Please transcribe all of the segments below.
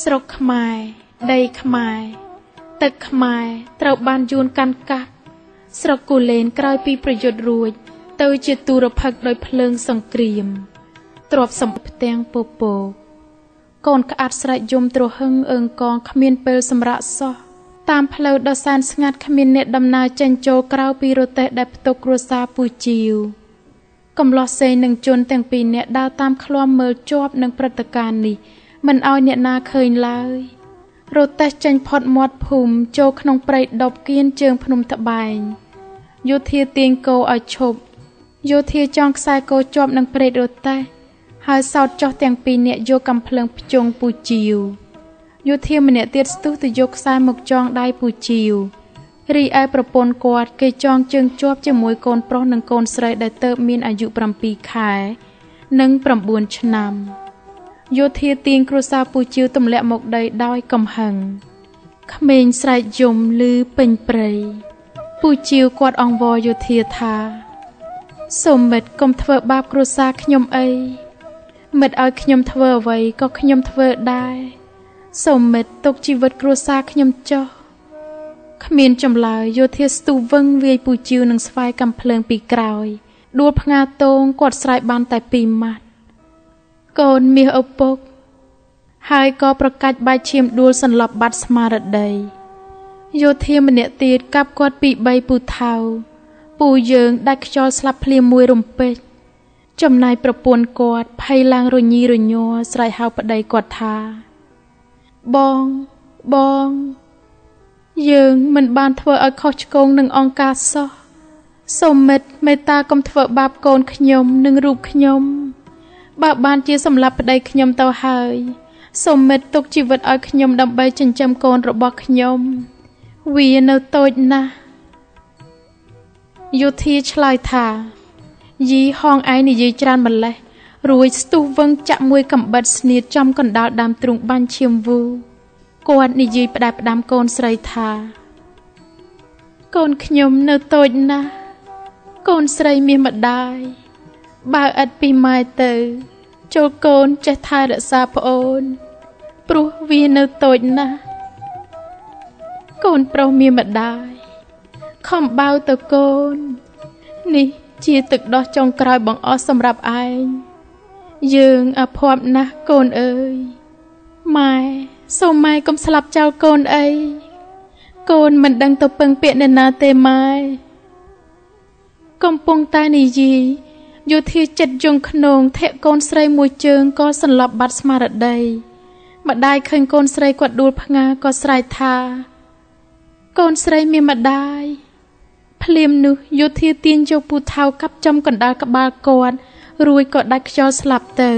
ស្រុកខ្មែរដីខ្មែរទឹកខ្មែរត្រូវបានយួនកាន់កាប់ស្រុកគូលែនក្រោយពីប្រយុទ្ធរួច ទៅជាទូរភឹកដោយភ្លើងសង្គ្រាមទ្របសម្ផ្ទាំងពពកកូនក្អាត់ស្រែកយំទ្រហឹងអើងកងគ្មានពេលសម្រាកសោះតាមផ្លូវដ៏សែនស្ងាត់គ្មានអ្នកដំណើរចេញចូលក្រៅពីរទេះដែលផ្ទុកគ្រួសារពូជីវកំឡោះសេងនិងជន់ទាំងពីរនាក់ដើរតាមឃ្លាំមើលជាប់នឹងព្រឹត្តិការណ៍នេះ មិនឲ្យអ្នកណាឃើញឡើយរទេះចេញផុតមាត់ភូមិចូលក្នុងព្រៃដប់គៀនជើងភ្នំត្បែងយោធាទាញគោឲ្យឈប់យោធាចងខ្សែគោជាប់នឹងព្រែករទេះហើយសោតចុះទាំងពីរនាក់យកកំភ្លើងភ្ជង់ពូជីវយោធាម្នាក់ទៀតស្ទុះទៅយកខ្សែមកចងដៃពូជីវរីឯប្រពន្ធគាត់គេចងជើងជាប់ជាមួយកូនប្រុសនិងកូនស្រីដែលទៅមានអាយុ7ខែ និង9ឆ្នាំ យោធាទាញគ្រួសារពូជីវទម្លាក់មកដីដោយកំហឹងក្មេងស្រែកយំឮពេញព្រៃពូជីវគាត់អង្វរយោធាថាសូមមិត្តកុំធ្វើបាបគ្រួសារខ្ញុំអីមិត្តឲ្យខ្ញុំធ្វើអ្វីក៏ខ្ញុំធ្វើដែរសូមមិត្តទុកជីវិតគ្រួសារខ្ញុំចុះគ្មានចម្លើយយោធាស្ទុះវឹងវាយពូជីវនឹងស្វាយកំភ្លើងពីក្រោយដួលផ្ងាតងគាត់ស្រែកបានតែពីរម៉ាត់ កូនមាសឪពុក ហើយក៏ប្រកាច់បាច់ឈាមដួលសន្លប់បាត់ស្មារតីយោធាម្នាក់ទៀតកាប់គាត់ពី3ពូថៅពូយើងដាច់ខ្យល់ស្លាប់ភ្លាមមួយរំពេចចំណាយប្រពន្ធគាត់ភ័យឡើងរញីរញ័រស្រែកហៅប្តីគាត់ថា បងបង យើងមិនបានធ្វើឲ្យខុសឆ្គងនឹងអង្គការសោះសូមមិត្តមេត្តាកុំធ្វើបាបកូនខ្ញុំនិងរូបខ្ញុំ បើបានជាសម្លាប់ប្តីខ្ញុំទៅហើយសូមមិត្តទុកជីវិតឲ្យខ្ញុំដើម្បីចិញ្ចឹមកូនរបស់ខ្ញុំវានៅតូចណាស់យុធាឆ្លើយថាយីហងឯងនិយាយច្រើនម្លេះរួចស្ទុះវឹងចាក់មួយកំបិតស្នៀតចំកណ្ដាលដើមទ្រូងបាញ់ឈាមវូគាត់និយាយផ្ដែផ្ដាំកូនស្រីថា កូនខ្ញុំនៅតូចណាស់កូនស្រីមានម្ដាយ បើឥតពីម៉ែទៅ ចូលកូនចេះថែរក្សាប្អូន ព្រោះវានៅតូចណាស់កូនប្រុសមានម្ដាយខំបៅទៅកូន នេះជាទឹកដោះចុងក្រោយបងអស់សម្រាប់ឯងយើងអភ័ព្វណាស់កូនអើយម៉ែសូមម៉ែកុំស្លាប់ចោលកូនអីកូនមិនដឹងទៅពឹងពាក្យអ្នកណាទេម៉ែកំពុងតែនិយាយ យោធាចិត្តយងខ្នងធាក់កូនស្រីមួយជើងក៏សន្លប់បាត់ស្មារតីម្ដាយឃើញកូនស្រីគាត់ដួលផ្ងាក៏ស្រែកថា កូនស្រីមានម្ដាយភ្លាមនោះយោធាទាញយកពូថៅកាប់ចំកណ្ដាលក្បាលគាត់រួចក៏ដាច់ខ្យល់ស្លាប់ទៅ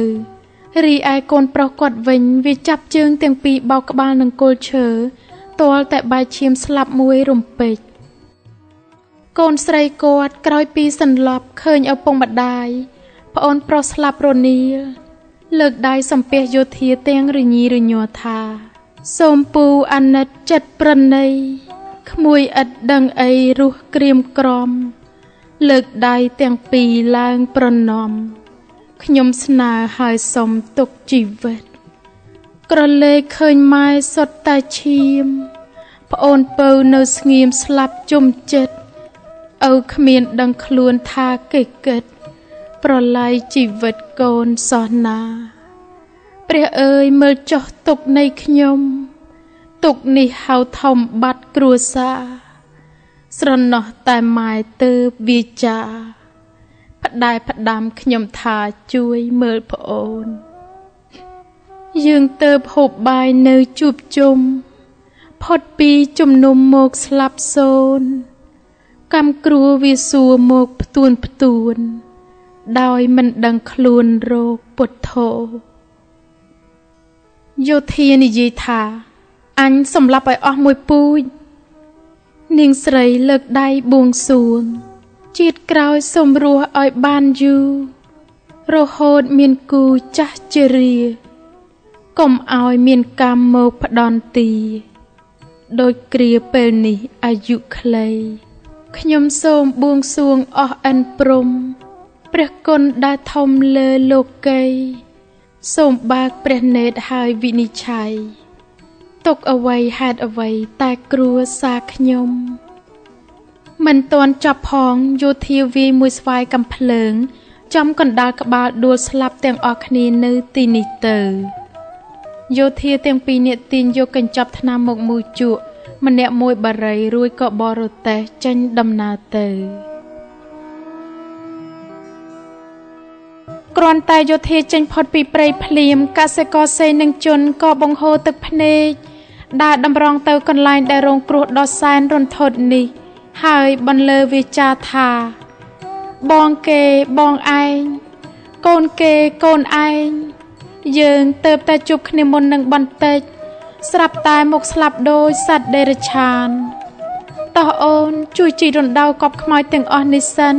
រីឯកូនប្រុសគាត់វិញវាចាប់ជើងទាំងពីរបោកក្បាលនឹងគល់ឈើទាល់តែបាយឈាមស្លាប់មួយរំពេច កូនស្រីគាត់ក្រោយពីសន្លប់ឃើញឪពុកម្ដាយប្អូនប្រុសស្លាប់រនីលលើកដៃសំពះយោធាទាំងរញីរញ័រថា សូមពូអាណិតចិត្តប្រណីក្មួយឥតដឹងអីរស់ក្រៀមក្រំ លើកដៃទាំងពីរឡើងប្រណំខ្ញុំស្នើឲ្យសុំទុកជីវិត ក្រលេកឃើញម៉ែសុទ្ធតែឈាម ប្អូនពៅនៅស្ងៀមស្លាប់ជុំចិត្ត ឪគ្មានដឹងខ្លួនថាគេគិត ប្រឡាយជីវិតកូនសោះណាព្រះអើយមើលចុះទុកនៃខ្ញុំទុកនេះហៅធំបាត់គ្រួសារស្រណោះតែម៉ែទៅវាចាផ្ដែផ្ដាំខ្ញុំថាជួយមើលប្អូន យើងទៅហូបបាយនៅជួបជុំផុតពីជំនុំមកស្លាប់សូន កម្មគ្រួវាសួរមកផ្ទួនផ្ទួន ដោយមិនដឹងខ្លួនរោគពុទ្ធោយោធានិយាយថាអញសម្លាប់ឲ្យអស់មួយពូជនាងស្រីលើកដៃបួងសួង ជាតិក្រោយសូមរស់ឲ្យបានយូររហូតមានគូចាស់ជារាកុំឲ្យមានកម្មមកផ្ដន់ទី ដោយគ្រាពេលនេះអាយុខ្លី ខ្ញុំសូមបួងសួងអស់អិនព្រំ ព្រះគុណដែលធំលើលោកី សូមបើកព្រះនេត្រហើយវិនិច្ឆ័យទុកអ្វីហេតុអ្វីតែគ្រួសារខ្ញុំ មិនទាន់ចប់ផងយោធាវាយមួយស្វាយកំភ្លើង ចំកណ្ដាលក្បាលដួលស្លាប់ទាំងអស់គ្នានៅទីនេះទៅយោធាទាំងពីរនាក់ទាញយកកញ្ចប់ថ្នាំមកមួយជក់ ម្នាក់មួយបារីរួចក៏បរទេះចេញដំណើរទៅគ្រាន់តែយោធាចេញផុតពីព្រៃភ្លាមកសិករសេនឹងជន់ក៏បង្ហូរទឹកភ្នែកដើរតម្រង់ទៅកន្លែងដែលរងគ្រោះដ៏សែនរន្ធត់នេះ ហើយបន្លឺវាចាថា បងគេបងឯងកូនគេកូនឯងយើងទៅតែជួបគ្នាមុននឹងបន្តិច ស្រាប់តែមកស្លាប់ដោយសត្វដេរឆានតោះអូនជួយជីរំដៅកប់ខ្មោចទាំងអស់នេះសិន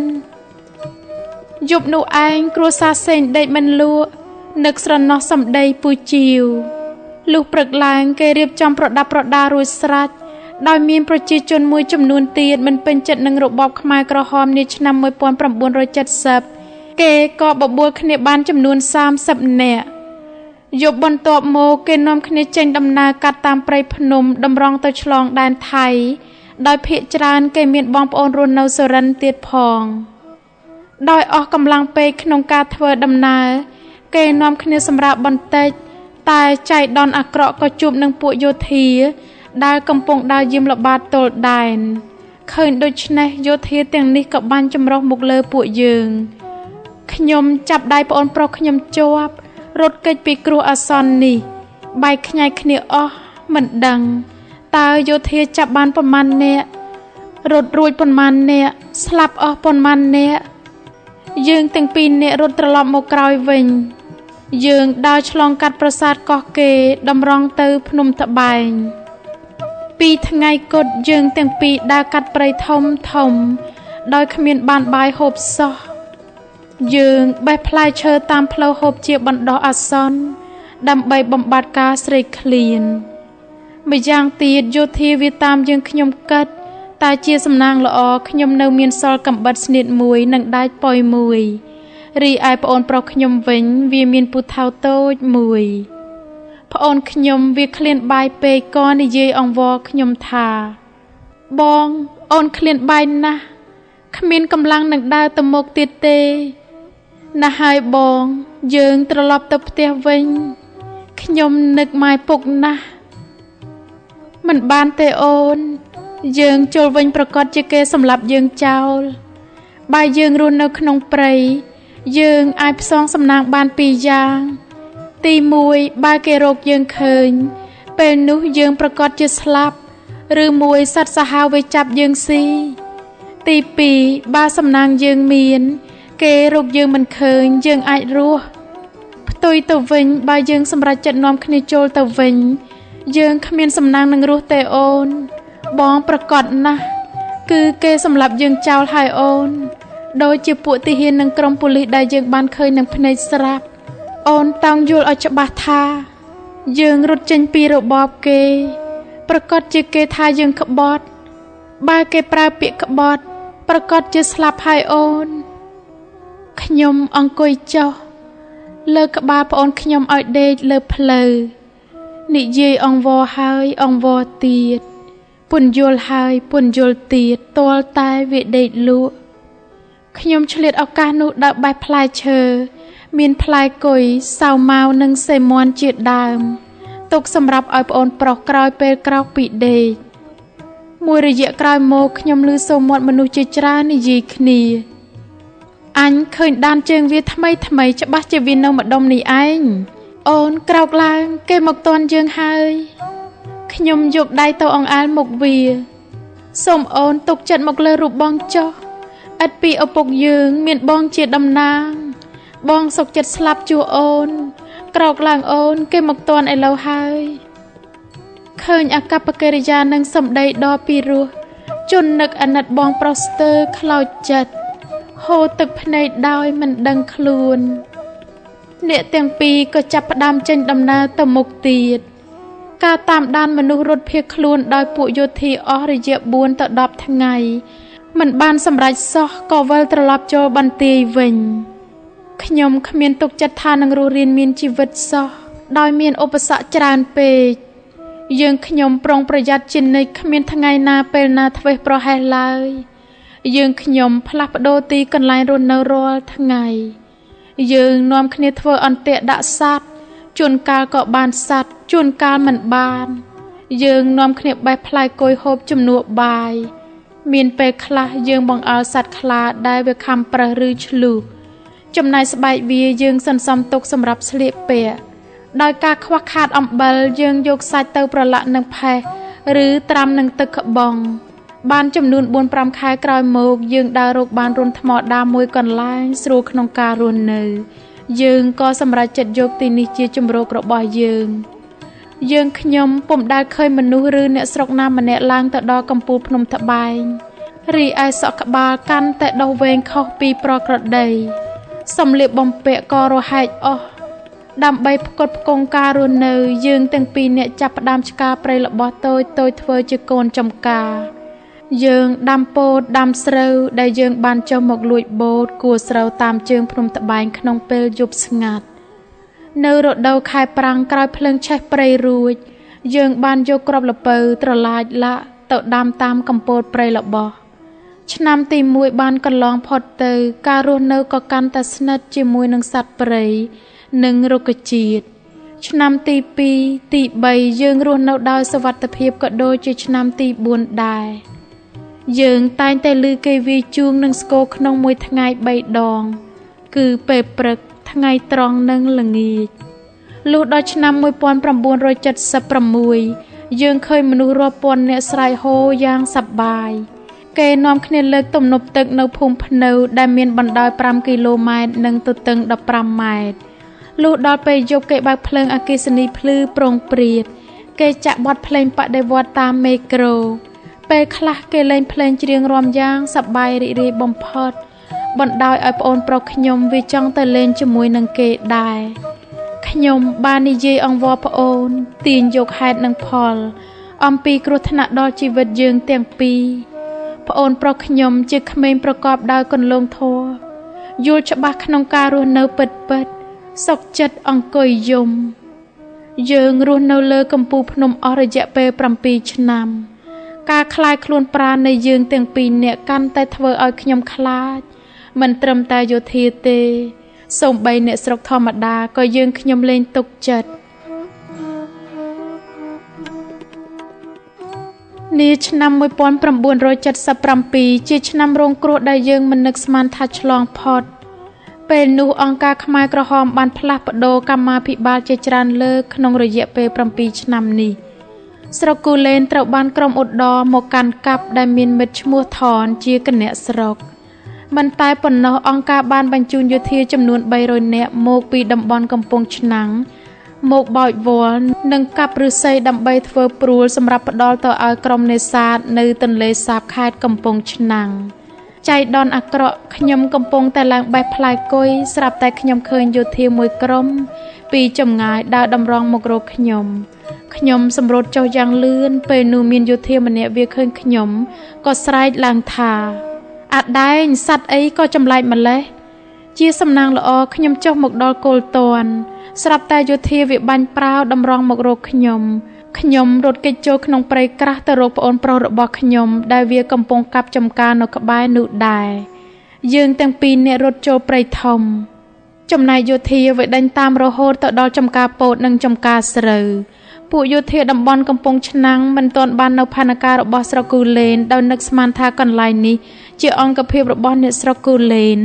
យប់នោះឯងគ្រួសារសេងដេកមិនលក់នឹកស្រណោះសំដីពូជីវលុះព្រឹកឡើងគេរៀបចំប្រដាប់ប្រដារួចស្រេចដោយមានប្រជាជនមួយចំនួនទៀតមិនពេញចិត្តនឹងរបបខ្មែរក្រហមនាឆ្នាំ1970គេក៏បបួលគ្នាបានចំនួន30នាក់ យប់បន្ទាប់មកគេនាំគ្នាចេញដំណើរកាត់តាមព្រៃភ្នំតម្រង់ទៅឆ្លងដែនថៃ ដោយភ ieck ច្រើនគេមានបងប្អូនរស់នៅសុរិនទៀតផង ដោយអស់កម្លាំងពេកក្នុងការធ្វើដំណើរ គេនាំគ្នាសម្រាប់បន្តិច តែចៃដនអាក្រក់ក៏ជួបនឹងពួកយោធា ដែលកំពុងដើរយាមល្បាតទល់ដែនឃើញដូច្នេះយោធាទាំងនេះក៏បានចម្រុះមកលើពួកយើងខ្ញុំចាប់ដៃប្អូនប្រុសខ្ញុំជាប់ រត់គេចពីគ្រោះអាសន្ននេះ បែកខ្ញែកគ្នាអស់មិនដឹងតើយោធាចាប់បានប៉ុន្មាននាក់រត់រួចប៉ុន្មាននាក់ស្លាប់អស់ប៉ុន្មាននាក់យើងទាំងពីរនាក់រត់ត្រឡប់មកក្រោយវិញ យើងដើរឆ្លងកាត់ប្រាសាទកោះគេតម្រង់ទៅភ្នំត្បែងពីថ្ងៃគត់យើងទាំងពីរដើរកាត់ព្រៃធំធំ ដោយគ្មានបានបាយហូបសោះ យើងបេះផ្លែឈើតាមផ្លូវហូបជាបណ្ដោះអាសន្នដើម្បីបំបត្តិការស្រេកឃ្លានម្យ៉ាងទៀតយោធាវាតាមយើងខ្ញុំកាត់តែជាសំណាងល្អខ្ញុំនៅមានសល់កំបិតស្នៀតមួយនិងដាច់ប៉ុយមួយរីឯប្អូនប្រុសខ្ញុំវិញវាមានពូថៅតូចមួយប្អូនខ្ញុំវាឃ្លានបាយពេកក៏និយាយអង្វរខ្ញុំថា បងអូនឃ្លានបាយណាស់គ្មានកម្លាំងនឹងដើរទៅមុខទៀតទេ ណាស់ហើយបង យើងត្រឡប់ទៅផ្ទះវិញខ្ញុំនឹកម៉ែពុកណាស់មិនបានទេអូន យើងជុលវិញប្រកាសជាគេសម្លាប់យើងចោលបើយើងរស់នៅក្នុងព្រៃយើងអាចផ្សងសំណាងបានពីរយ៉ាង ទី1បើគេរកយើងឃើញ ពេលនោះយើងប្រកាសជាស្លាប់ ឬមួយសត្វសាហាវវាចាប់យើងស៊ីទី2បើសំណាងយើងមាន គេរកយើងមិនឃើញយើងអាចរស់ផ្ទុយទៅវិញបើយើងសម្រេចចិត្តនាំគ្នាចូលទៅវិញ យើងគ្មានសំណាងនឹងរស់ទេអូន បងប្រកាសណាស់គឺគេសម្លាប់យើងចោលហើយអូនដោយជាពួកទាហាននិងក្រុមប៉ូលីសដែលយើងបានឃើញនឹងភ្នែកស្រាប់ អូនតោងយល់ឲ្យច្បាស់ថា យើងរត់ចេញពីរបបគេ ប្រកាសជាគេថាយើងក្បត់ បើគេប្រើពាក្យក្បត់ ប្រកាសជាស្លាប់ហើយអូន ខ្ញុំអង្គុយចុះលើក្បាលប្អូនខ្ញុំឲ្យដេកលើផ្លូវនិយាយអង្វរហើយអង្វរទៀតពន្យល់ហើយពន្យល់ទៀតទាល់តែវាដេកលក់ខ្ញុំឆ្លៀតឱកាសនោះដើរបេះផ្លែឈើមានផ្លែគុយសៅម៉ាវនិងសេមន់ជាដើមទុកសម្រាប់ឲ្យប្អូនប្រុសក្រោយពេលក្រោកពីដេកមួយរយៈក្រោយមកខ្ញុំឮសូរមាត់មនុស្សជាច្រើននិយាយគ្នា អញឃើញដានជើងវាថ្មីថ្មីច្បាស់ជាវានៅម្ដុំនេះឯងអូនក្រោកឡើង គេមកតន់យើងហើយខ្ញុំយកដៃទៅអង្អែលមុខវាសូមអូនទុកចិត្តមកលើរូបបងចុះឥតពីឪពុកយើង មានបងជាតំណាង បងសុកចិត្តស្លាប់ជួអូន ក្រោកឡើងអូន គេមកតន់ឥឡូវហើយឃើញអកប្បកិរិយានិងសម្ដីដ៏ពីរោះជន់នឹកអាណិតបងប្រុសស្ទើខ្លោចចិត្ត ហូរទឹកភ្នែកដោយមិនដឹងខ្លួន អ្នកទាំងពីរក៏ចាប់ផ្ដើមចេញដំណើរទៅមុខទៀតការតាមដានមនុស្សរត់ភៀសខ្លួនដោយពួកយោធាអស់រយៈ4ទៅ10ថ្ងៃមិនបានសម្រេចសោះក៏វិលត្រឡប់ចូលបន្ទាយវិញខ្ញុំគ្មានទុកចិត្តថានឹងរស់រៀនមានជីវិតសោះដោយមានឧបសគ្គច្រើនពេកយើងខ្ញុំប្រុងប្រយ័ត្នជានិច្ចគ្មានថ្ងៃណាពេលណាធ្វេសប្រហែសឡើយ យើងខ្ញុំផ្លាស់ប្ដូរទីកន្លែងរស់នៅរាល់ថ្ងៃយើងនាំគ្នាធ្វើអន្ទាក់ដាក់សัตว์ជួនកាលក៏បានសัตว์ជួនកាលមិនបាន យើងនាំគ្នាបេះផ្លែគុយហូបជំនួសបាយមានពេលខ្លះយើងបង្អើលសัตว์ខ្លាដែលវាខំប្រឹសឬឆ្លុះចំណាយស្បែកវាយើងសន្សំទុកសម្រាប់ស្លៀកពាក់ដោយការខ្វះខាតអំបិលយើងយកសាច់ទៅប្រឡាក់នឹងផេះឬត្រាំនឹងទឹកក្បង បានចំនួន4-5ខែក្រោយមកយើងដើររកបានរុនថ្មដាមួយកន្លែងស្រួលក្នុងការរស់នៅ យើងក៏សម្រេចចិត្តយកទីនេះជាជំរករបស់យើងយើងខ្ញុំពុំដែលឃើញមនុស្សឬអ្នកស្រុកណាម្នាក់ឡើងទៅដល់កំពូលភ្នំត្បែងរីឯសក់ក្បាលកាន់តែដោះវែងខុសពីប្រក្រតីសំលៀកបំពាក់ក៏រហែកអស់ដើម្បីផ្គត់ផ្គង់ការរស់នៅ យើងទាំងពីរអ្នកចាប់ផ្ដើមឆ្ការព្រៃរបស់តូចតូចធ្វើជាកូនចំការ យើងដាំពោតដាំស្រូវដែលយើងបានចុះមកលួចបូតគួស្រូវតាមជើងភ្នំត្បែងក្នុងពេលយប់ស្ងាត់នៅរដូវខែប្រាំងក្រោយភ្លើងឆេះព្រៃរួច យើងបានយកក្របលពៅត្រឡាចលាក់ទៅដាំតាមកំពូលព្រៃរបស់ឆ្នាំទី1បានកន្លងផុតទៅ ការរស់នៅក៏កាន់តែស្និទ្ធជាមួយនឹងសត្វព្រៃនិងរុក្ខជាតិឆ្នាំទី2ទី3យើងរស់នៅដោយសុវត្ថិភាពក៏ដូចជាឆ្នាំទី4ដែរ យើងតែងតែឮគេវាជួងនឹងស្គរក្នុងមួយថ្ងៃ3ដង គឺពេលព្រឹកថ្ងៃត្រង់និងល្ងាចលុះដល់ឆ្នាំ1976យើងឃើញមនុស្សរាប់ពាន់អ្នកស្រែកហូយ៉ាងសប្បាយគេនាំគ្នាលើកទំនប់ទឹកនៅភូមិភ្នៅដែលមានបណ្ដោយ5គីឡូម៉ែត្រនិងទទឹង15ម៉ែត្រលុះដល់ពេលយប់គេបើកភ្លើងអគ្គិសនីភ្លឺប្រងព្រាត គេចាក់បទភ្លេងបដិវត្តតាមមេក្រូ ពេលខ្លះគេលេងភ្លេងច្រៀងរាំយ៉ាងសប្បាយរីករាយបំផុតបណ្ដោយឲ្យប្អូនប្រុសខ្ញុំវាចង់ទៅលេងជាមួយនឹងគេដែរខ្ញុំបាននិយាយអង្វរប្អូនទាញយកហេតុនិងផល អំពីគ្រោះថ្នាក់ដល់ជីវិតយើងទាំងពីរប្អូនប្រុសខ្ញុំជាក្មេងប្រកបដោយគន្លងធម៌យល់ច្បាស់ក្នុងការរស់នៅពិតពិតសុខចិត្តអង្គុយយំយើងរស់នៅលើកំពូលភ្នំអស់រយៈពេល7ឆ្នាំ ការคลายខ្លួនប្រាណនៃយើងទាំងពីរនាក់កាន់តែធ្វើឲ្យខ្ញុំខ្លាច មិនត្រឹមតែយោធាទេសូម្បីអ្នកស្រុកធម្មតាក៏យើងខ្ញុំលែងទុកចិត្តនាឆ្នាំ1977ជាឆ្នាំរងគ្រោះដែលយើងមិននឹកស្មានថាឆ្លងផុតពេលនោះអង្គការខ្មែរក្រហមបានផ្លាស់ប្ដូរកម្មាភិបាលជាច្រើនលើកក្នុងរយៈពេល7ឆ្នាំនេះ ស្រុកគូលែនត្រូវបានក្រុមឧត្តរមកកាន់កាប់ដែលមានមិត្តឈ្មោះថនជាគណៈស្រុកមិនតែប៉ុណ្ណោះអង្គការបានបញ្ជូនយោធាចំនួន300នាក់មកពីតំបន់កំពង់ឆ្នាំងមកបោចវល់និងកាប់ឫស្សីដើម្បីធ្វើព្រួលសម្រាប់ផ្ដល់ទៅឲ្យក្រុមនេសាទនៅទន្លេសាបខេត្តកំពង់ឆ្នាំងចៃដនអាក្រក់ខ្ញុំកំពុងតែឡើងបេះផ្លែគុយស្រាប់តែខ្ញុំឃើញយោធាមួយក្រុមពីចម្ងាយដើរតម្រង់មករកខ្ញុំ ខ្ញុំសម្រត់ចុះយ៉ាងលឿនពេលនោះមានយោធាម្នាក់វាឃើញខ្ញុំក៏ស្រែកឡើងថាអាដែងសัตว์អីក៏ចម្លែកម្លេះជាសំណាងល្អខ្ញុំចុះមកដល់គោលតនស្រាប់តែយោធាវាបាញ់ប្រោតម្រង់មករកខ្ញុំខ្ញុំរត់គេចចូលក្នុងព្រៃក្រាស់ទៅរកប្អូនប្រុសរបស់ខ្ញុំដែលវាកំពុងកាប់ចំការនៅក្បែរនោះដែរយើងទាំងពីរនាក់រត់ចូលព្រៃធំចំណែកយោធាវាដេញតាមរហូតទៅដល់ចំការពោតនិងចំការស្រូវ ពួកយោធាតំបន់កំពង់ឆ្នាំងមិនទាន់បាននៅផានការរបស់ស្រុកគូលែនដោយនឹកស្មានថាកន្លែងនេះជាអង្គភាពរបស់អ្នកស្រុកគូលែន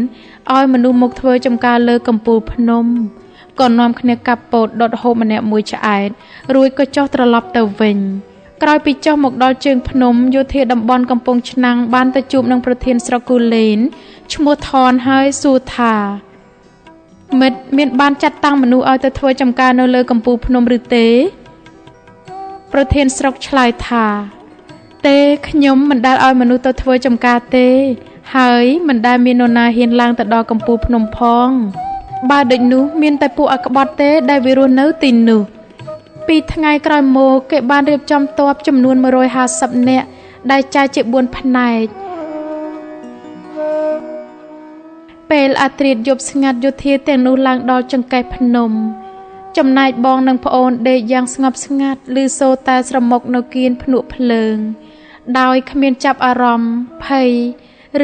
ឲ្យមនុស្សមកធ្វើចំការលើកំពូលភ្នំក៏នាំគ្នាកាប់ពោតដុតហូបម្នាក់មួយឆ្អែតរួចក៏ចុះត្រឡប់ទៅវិញក្រោយពីចុះមកដល់ជើងភ្នំយោធាតំបន់កំពង់ឆ្នាំងបានទៅជួបនឹងប្រធានស្រុកគូលែនឈ្មោះថនហើយសួរថាមិត្តមានបានចាត់តាំងមនុស្សឲ្យទៅធ្វើចំការនៅលើកំពូលភ្នំឬទេ ប្រធានស្រុកឆ្លើយថា ទេខ្ញុំមិនដែលឲ្យមនុស្សទៅធ្វើចំការទេ ហើយមិនដែលមាននរណាហ៊ានឡើងទៅដល់កំពូលភ្នំផងបើដូចនោះមានតែពួកអក្បត់ទេដែលវារស់នៅទីនោះពីថ្ងៃក្រោយមកគេបានរៀបចំទ័ពចំនួន150នាក់ដែលចែកជា4ផ្នែកពេលអាត្រៀតយប់ស្ងាត់យោធាទាំងនោះឡើងដល់ចង្កេះភ្នំ ចំណែកបងនិងប្អូនដេកយ៉ាងស្ងប់ស្ងាត់ឬសូរតែស្រមុកនៅគៀនភ្នក់ភ្លើង ដោយគ្មានចាប់អារម្មណ៍ភ័យ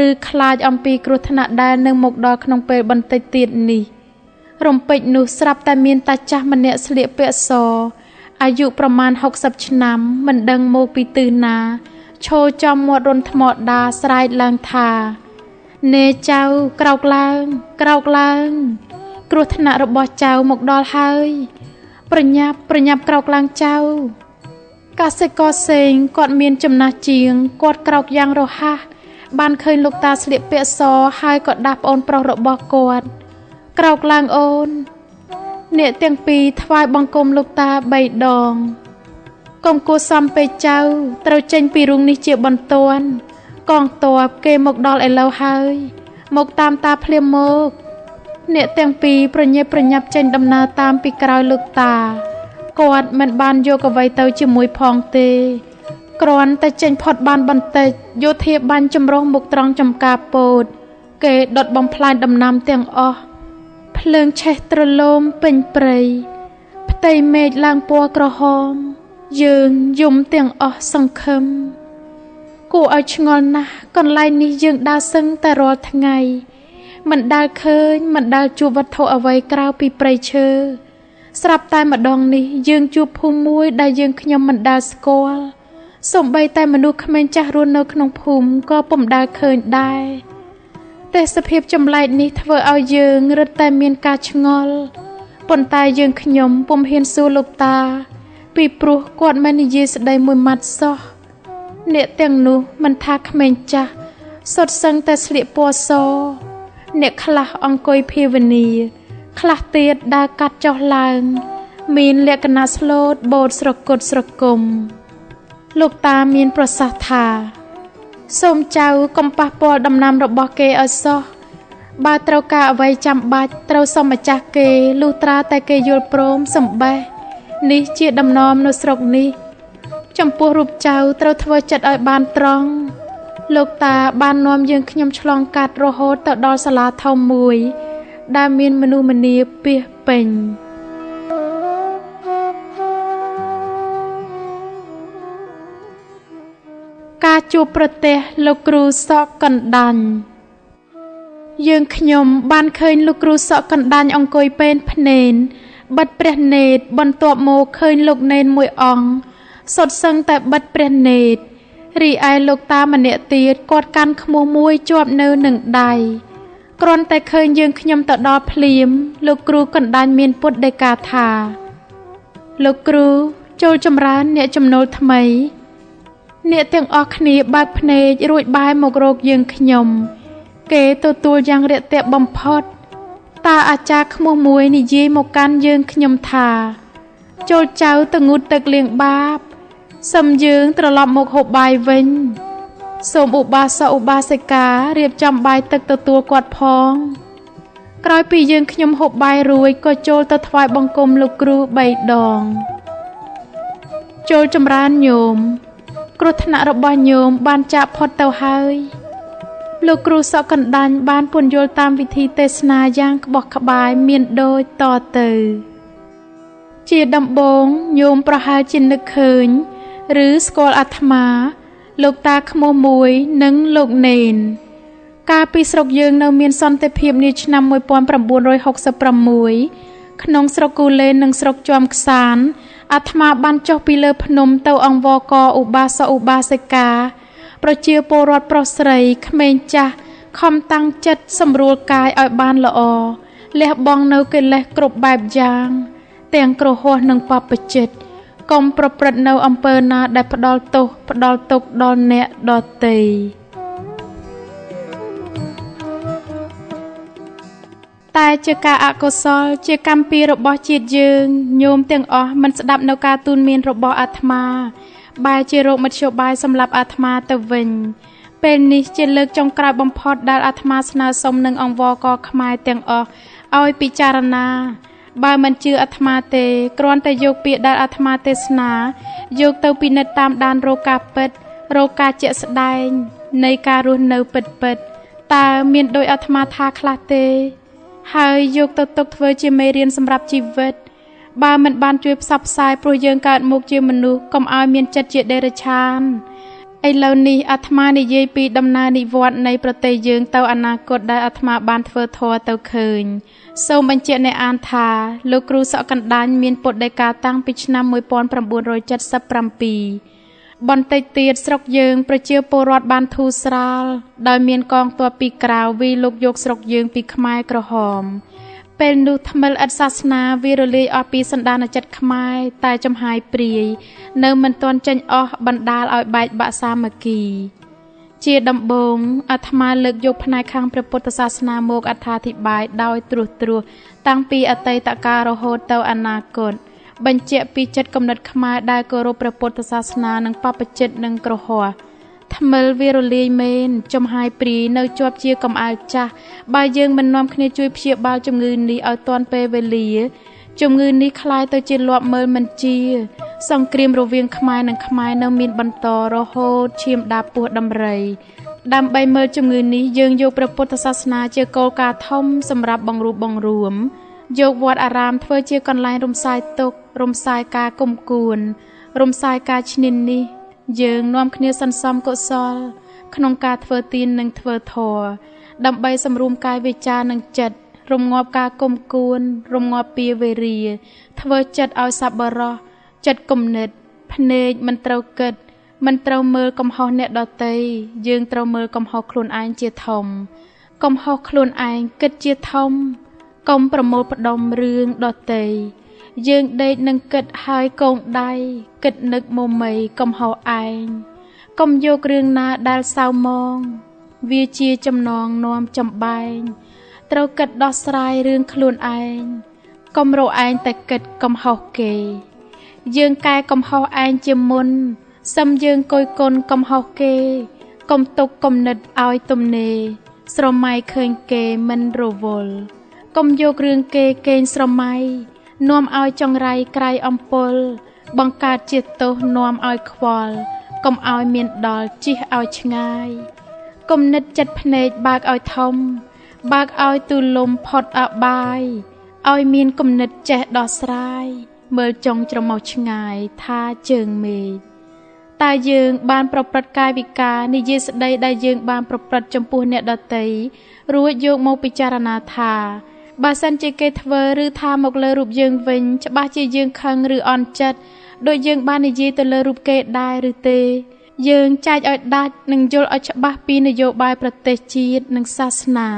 ឬខ្លាចអំពីគ្រោះថ្នាក់ដែលនឹងមកដល់ក្នុងពេលបន្តិចទៀតនេះ រំពេចនោះស្រាប់តែមានតាចាស់ម្នាក់ស្លៀកពាក់សអាយុប្រមាណ60ឆ្នាំ មិនដឹងមកពីទិសណាឈរចំមាត់រន្ធថ្មដាស្រែកឡើងថា នេចៅក្រោកឡើង ក្រោកឡើង គ្រោះថ្នាក់របស់ចៅមកដល់ហើយ ប្រញាប់ប្រញាប់ក្រោកឡើងចៅកសិករសេងគាត់មានចំណាស់ជាងគាត់ក្រោកយ៉ាងរហ័សបានឃើញលោកតាស្លៀកពាក់សហើយក៏ដាស់ប្អូនប្រុសរបស់គាត់ក្រោកឡើងអូន អ្នកទាំងពីរថ្វាយបង្គំលោកតា3ដងកុំគួសំពេកចៅត្រូវចេញពីរូងនេះជាបន្ទាន់កងតបគេមកដល់ឥឡូវហើយ មកតាមតាភ្លាមមក អ្នកទាំងពីរប្រញាប់ប្រញាប់ចេញដំណើរតាមពីក្រោយលោកតាគាត់មិនបានយកអ្វីទៅជាមួយផងទេគ្រាន់តែចេញផុតបានបន្តិចយោធាបាញ់ចម្រុះមុខត្រង់ចំការពោតគេដុតបំផ្លាញដំណាំទាំងអស់ភ្លើងឆេះត្រឡោមពេញព្រៃផ្ទៃមេឃឡើងពណ៌ក្រហម យើងយំទាំងអស់សង្ឃឹមគួរឲ្យឆ្ងល់ណាស់កន្លែងនេះយើងដើរសឹងតែរាល់ថ្ងៃ មិនដាល់ឃើញមិនដាល់ជួបវត្ថុអ្វីក្រៅពីព្រៃឈើស្រាប់តែម្ដងនេះយើងជួបភូមិមួយដែលយើងខ្ញុំមិនដាល់ស្គាល់សំបីតែមនុស្សក្មេងចាស់រស់នៅក្នុងភូមិក៏ពុំដាល់ឃើញដែរទេសភាពចម្លែកនេះធ្វើឲ្យយើងរឹតតែមានការឆ្ងល់ប៉ុន្តែយើងខ្ញុំពុំហ៊ានសួរលោកតា ពីព្រោះគាត់មិននិយាយស្ដីមួយម៉ាត់សោះអ្នកទាំងនោះមិនថាក្មេងចាស់សុទ្ធសឹងតែស្លៀកពណ៌ស អ្នកខ្លះអង្គុយភាវនាខ្លះទៀតដើរកាត់ចុះឡើង មានលក្ខណៈស្លូតបូតស្រគត់ស្រគំលោកតាមានប្រសាសន៍ថាសូមចៅកុំប៉ះពាល់ដំណាំរបស់គេឲ្យសោះបើត្រូវការអ្វីចាំបាច់ត្រូវសុំម្ចាស់គេលុះត្រាតែគេយល់ព្រមសំបេះនេះជាដំណំនៅស្រុកនេះ ចំពោះរូបចៅត្រូវធ្វើចិត្តឲ្យបានត្រង់ លោកតាបាននាំយើងខ្ញុំឆ្លងកាត់រហូតទៅដល់សាលាធំមួយ ដែលមានមនុស្សម្នាពាសពេញការជួបប្រទេសលោកគ្រូសក់កណ្ដាញ់យើងខ្ញុំបានឃើញលោកគ្រូសក់កណ្ដាញ់អង្គុយពេនភ្នែនបិទព្រះនេតបន្ទាប់មកឃើញលោកនេនមួយអង្គសុទ្ធសឹងតែបិទព្រះនេតរី ឯលោកតាម្នាក់ទៀតគាត់កាន់ខ្មោះមួយជាប់នៅនឹងដៃគ្រាន់តែឃើញយើងខ្ញុំទៅដល់ភ្លាម លោកគ្រូកណ្ដាញ់មានពុទ្ធដីកាថា លោកគ្រូចូលចម្រើនអ្នកចំណូលថ្មី អ្នកទាំងអស់គ្នាបើកភ្នែករួចបែរមករកយើងខ្ញុំ គេទទួលយ៉ាងរាក់ទាក់បំផុតតាអាចារ្យក្មួយមួយនិយាយមកកាន់យើងខ្ញុំថា ចូលចៅទៅងូតទឹកលាងបាប សឹមយើងត្រឡប់មកហូបបាយវិញសូមឧបាសកឧបាសិការៀបចំបាយទឹកទទួលគាត់ផង ក្រោយពីយើងខ្ញុំហូបបាយរួចក៏ចូលទៅថ្វាយបង្គំលោកគ្រូ3ដង ចូលចម្រើនញោមគ្រោះថ្នាក់របស់ញោមបានចាក់ផុតទៅហើយលោកគ្រូសក់កណ្ដាញ់បានពន្យល់តាមវិធីទេសនាយ៉ាងក្បោះក្បាយមានដូចតទៅ ជាដំបងញោមប្រហែលជានឹកឃើញ ឬស្គាល់អាត្មា លោកតាក្មួយមួយនិងលោកនេនកាលពីស្រុកយើងនៅមានសន្តិភាពនាឆ្នាំ1966ក្នុងស្រុកគូលែននិងស្រុកជាំខ្សានអាត្មាបានចុះពីលើភ្នំទៅអង្វរកឧបាសកឧបាសិកា ប្រជាពលរដ្ឋប្រុសស្រីក្មេងចាស់ខំតាំងចិត្តសម្រួលកាយឲ្យបានល្អលះបង់នៅកិលេសគ្រប់បែបយ៉ាង ទាំងក្រហមនិងបបជិត កុំប្រព្រឹត្តនៅអំពើណាដែលផ្ដាល់ទោសផ្ដាល់ទុកដល់អ្នកដទៃតែជាការអកុសល ជាកម្មពីរបស់ជាតិយើងញោមទាំងអស់មិនស្ដាប់នៅការទូនមានរបស់អាត្មា បែរជារោគមធ្យោបាយសម្រាប់អាត្មាទៅវិញពេលនេះជាលើកចុងក្រោយបំផុតដែលអាត្មាស្នើសុំនឹងអង្វរកខ្មែរទាំងអស់ឲ្យពិចារណា បើមិនជឿអាត្មាទេគ្រាន់តែយកពាក្យដែលអាត្មាទេសនាយកទៅពិនិត្យតាមដានរោគការពិតរោគការជាក់ស្ដែង នៃការរស់នៅពិតពិតតើមានដោយអាត្មាថាខ្លះទេ ហើយយកទៅទុកធ្វើជាមេរៀនសម្រាប់ជីវិតបើមិនបានជួយផ្សព្វផ្សាយព្រោះយើងកើតមកជាមនុស្សកុំឲ្យមានចិត្តជាដេរឆាន ឥឡូវនេះអាត្មានិយាយពីដំណើរនិវត្តនៃប្រទេសយើងទៅអនាគតដែលអាត្មាបានធ្វើធម៌ទៅឃើញសូមបញ្ជាក់អ្នកអានថាលោកគ្រូសក់កណ្ដាញមានពុទ្ធដីកាតាំងពីឆ្នាំ1977បន្តិចទៀតស្រុកយើងប្រជាពលរដ្ឋបានធូរស្រាលដោយមានកងទ័ពពីក្រៅវីលោកយកស្រុកយើងពីខ្មែរក្រហម ពេលនោះថ្មិលឥតសាសនាវារលាយអស់ពីសន្តានចិត្តខ្មែរតែចំហាយព្រាយនៅមិនទាន់ចេញអស់បណ្ដាលឲ្យបែកបាក់សាមគ្គី ជាដំបូងអាត្មាលើកយកផ្នែកខាងព្រះពុទ្ធសាសនាមកអត្ថាធិប្បាយដោយត្រួសត្រាសតាំងពីអតីតកាលរហូតទៅអនាគតបញ្ជាក់ពីចិត្តគំនិតខ្មែរដែលគោរពព្រះពុទ្ធសាសនានិងបព្វជិតនិងក្រហម ថ្មិលវារលាយមែនចំហាយព្រីនៅជាប់ជាកំអើលចាស់បើយើងមិននាំគ្នាជួយព្យាបាលជំងឺនេះឲ្យទាន់ពេលវេលាជំងឺនេះคล้ายទៅជាលាប់មើលមិនជា សង្គ្រាមរវាងខ្មែរនិងខ្មែរនៅមានបន្តរហូតឈាមដាពោះដំរីដើម្បីមើលជំងឺនេះយើងយកព្រះពុទ្ធសាសនាជាគោលការណ៍ធំសម្រាប់បង្រួបបង្រួមយកវត្តអារាមធ្វើជាកន្លែងរំសាយទុក្ខរំសាយការគុំគួនរំសាយការឈ្នាននេះ យើងនាំគ្នាសន្សំកុសល ក្នុងការធ្វើទាននិងធ្វើធម៌ដើម្បីសម្រួមកាយវាចានិងចិត្តរំងាប់ការគុំគួន រំងាប់ពីវេរា ធ្វើចិត្តឲ្យសប្បុរសចិត្តគំនិត ភ្នែកមិនត្រូវគិតមិនត្រូវមើលកំហុសអ្នកដទៃយើងត្រូវមើលកំហុសខ្លួនឯងជាធំ កំហុសខ្លួនឯងគិតជាធំកុំប្រមូលផ្ដុំរឿងដទៃ យើងដេកនឹងគិតហើយកងដៃគិតនឹកមុំមីកំហោឯងកុំយករឿងណាដែលសៅមង វាជាចំណងនាំចំបែងត្រូវគិតដោះស្រាយរឿងខ្លួនឯងកុំរកឯងតែគិតកំហុសគេ យើងកែកំហុសឯងជាមុនសឹមយើងកុយគុណកំហុសគេកុំទុកគំនិតឲ្យទំនេរស្រមៃឃើញគេមិនរវល់កុំយករឿងគេកេងស្រមៃ នាំឲ្យចង្រៃក្រៃអំពុលបង្កើតជាទោសនាំឲ្យខ្វល់កុំឲ្យមានដល់ជិះឲ្យឆ្ងាយគំនិតចិត្តភ្នែកបើកឲ្យធំ បើកឲ្យទូលំផុតអបាយឲ្យមានគំនិតចេះដោះស្រាយមើលចុងច្រមុះឆ្ងាយថាជើងមេឃតើយើងបានប្រព្រឹត្តកាយវិការនិយាយស្ដីដែលយើងបានប្រព្រឹត្តចំពោះអ្នកដទៃរួចយកមកពិចារណាថា បើសិនជាគេធ្វើឬថាមកលើរូបយើងវិញ ច្បាស់ជាយើងខឹងឬអន់ចិត្តដូចយើងបាននិយាយទៅលើរូបគេដែរឬទេយើងចែកឲ្យដាច់និងយល់ឲ្យច្បាស់ពីនយោបាយប្រទេសជាតិនិងសាសនា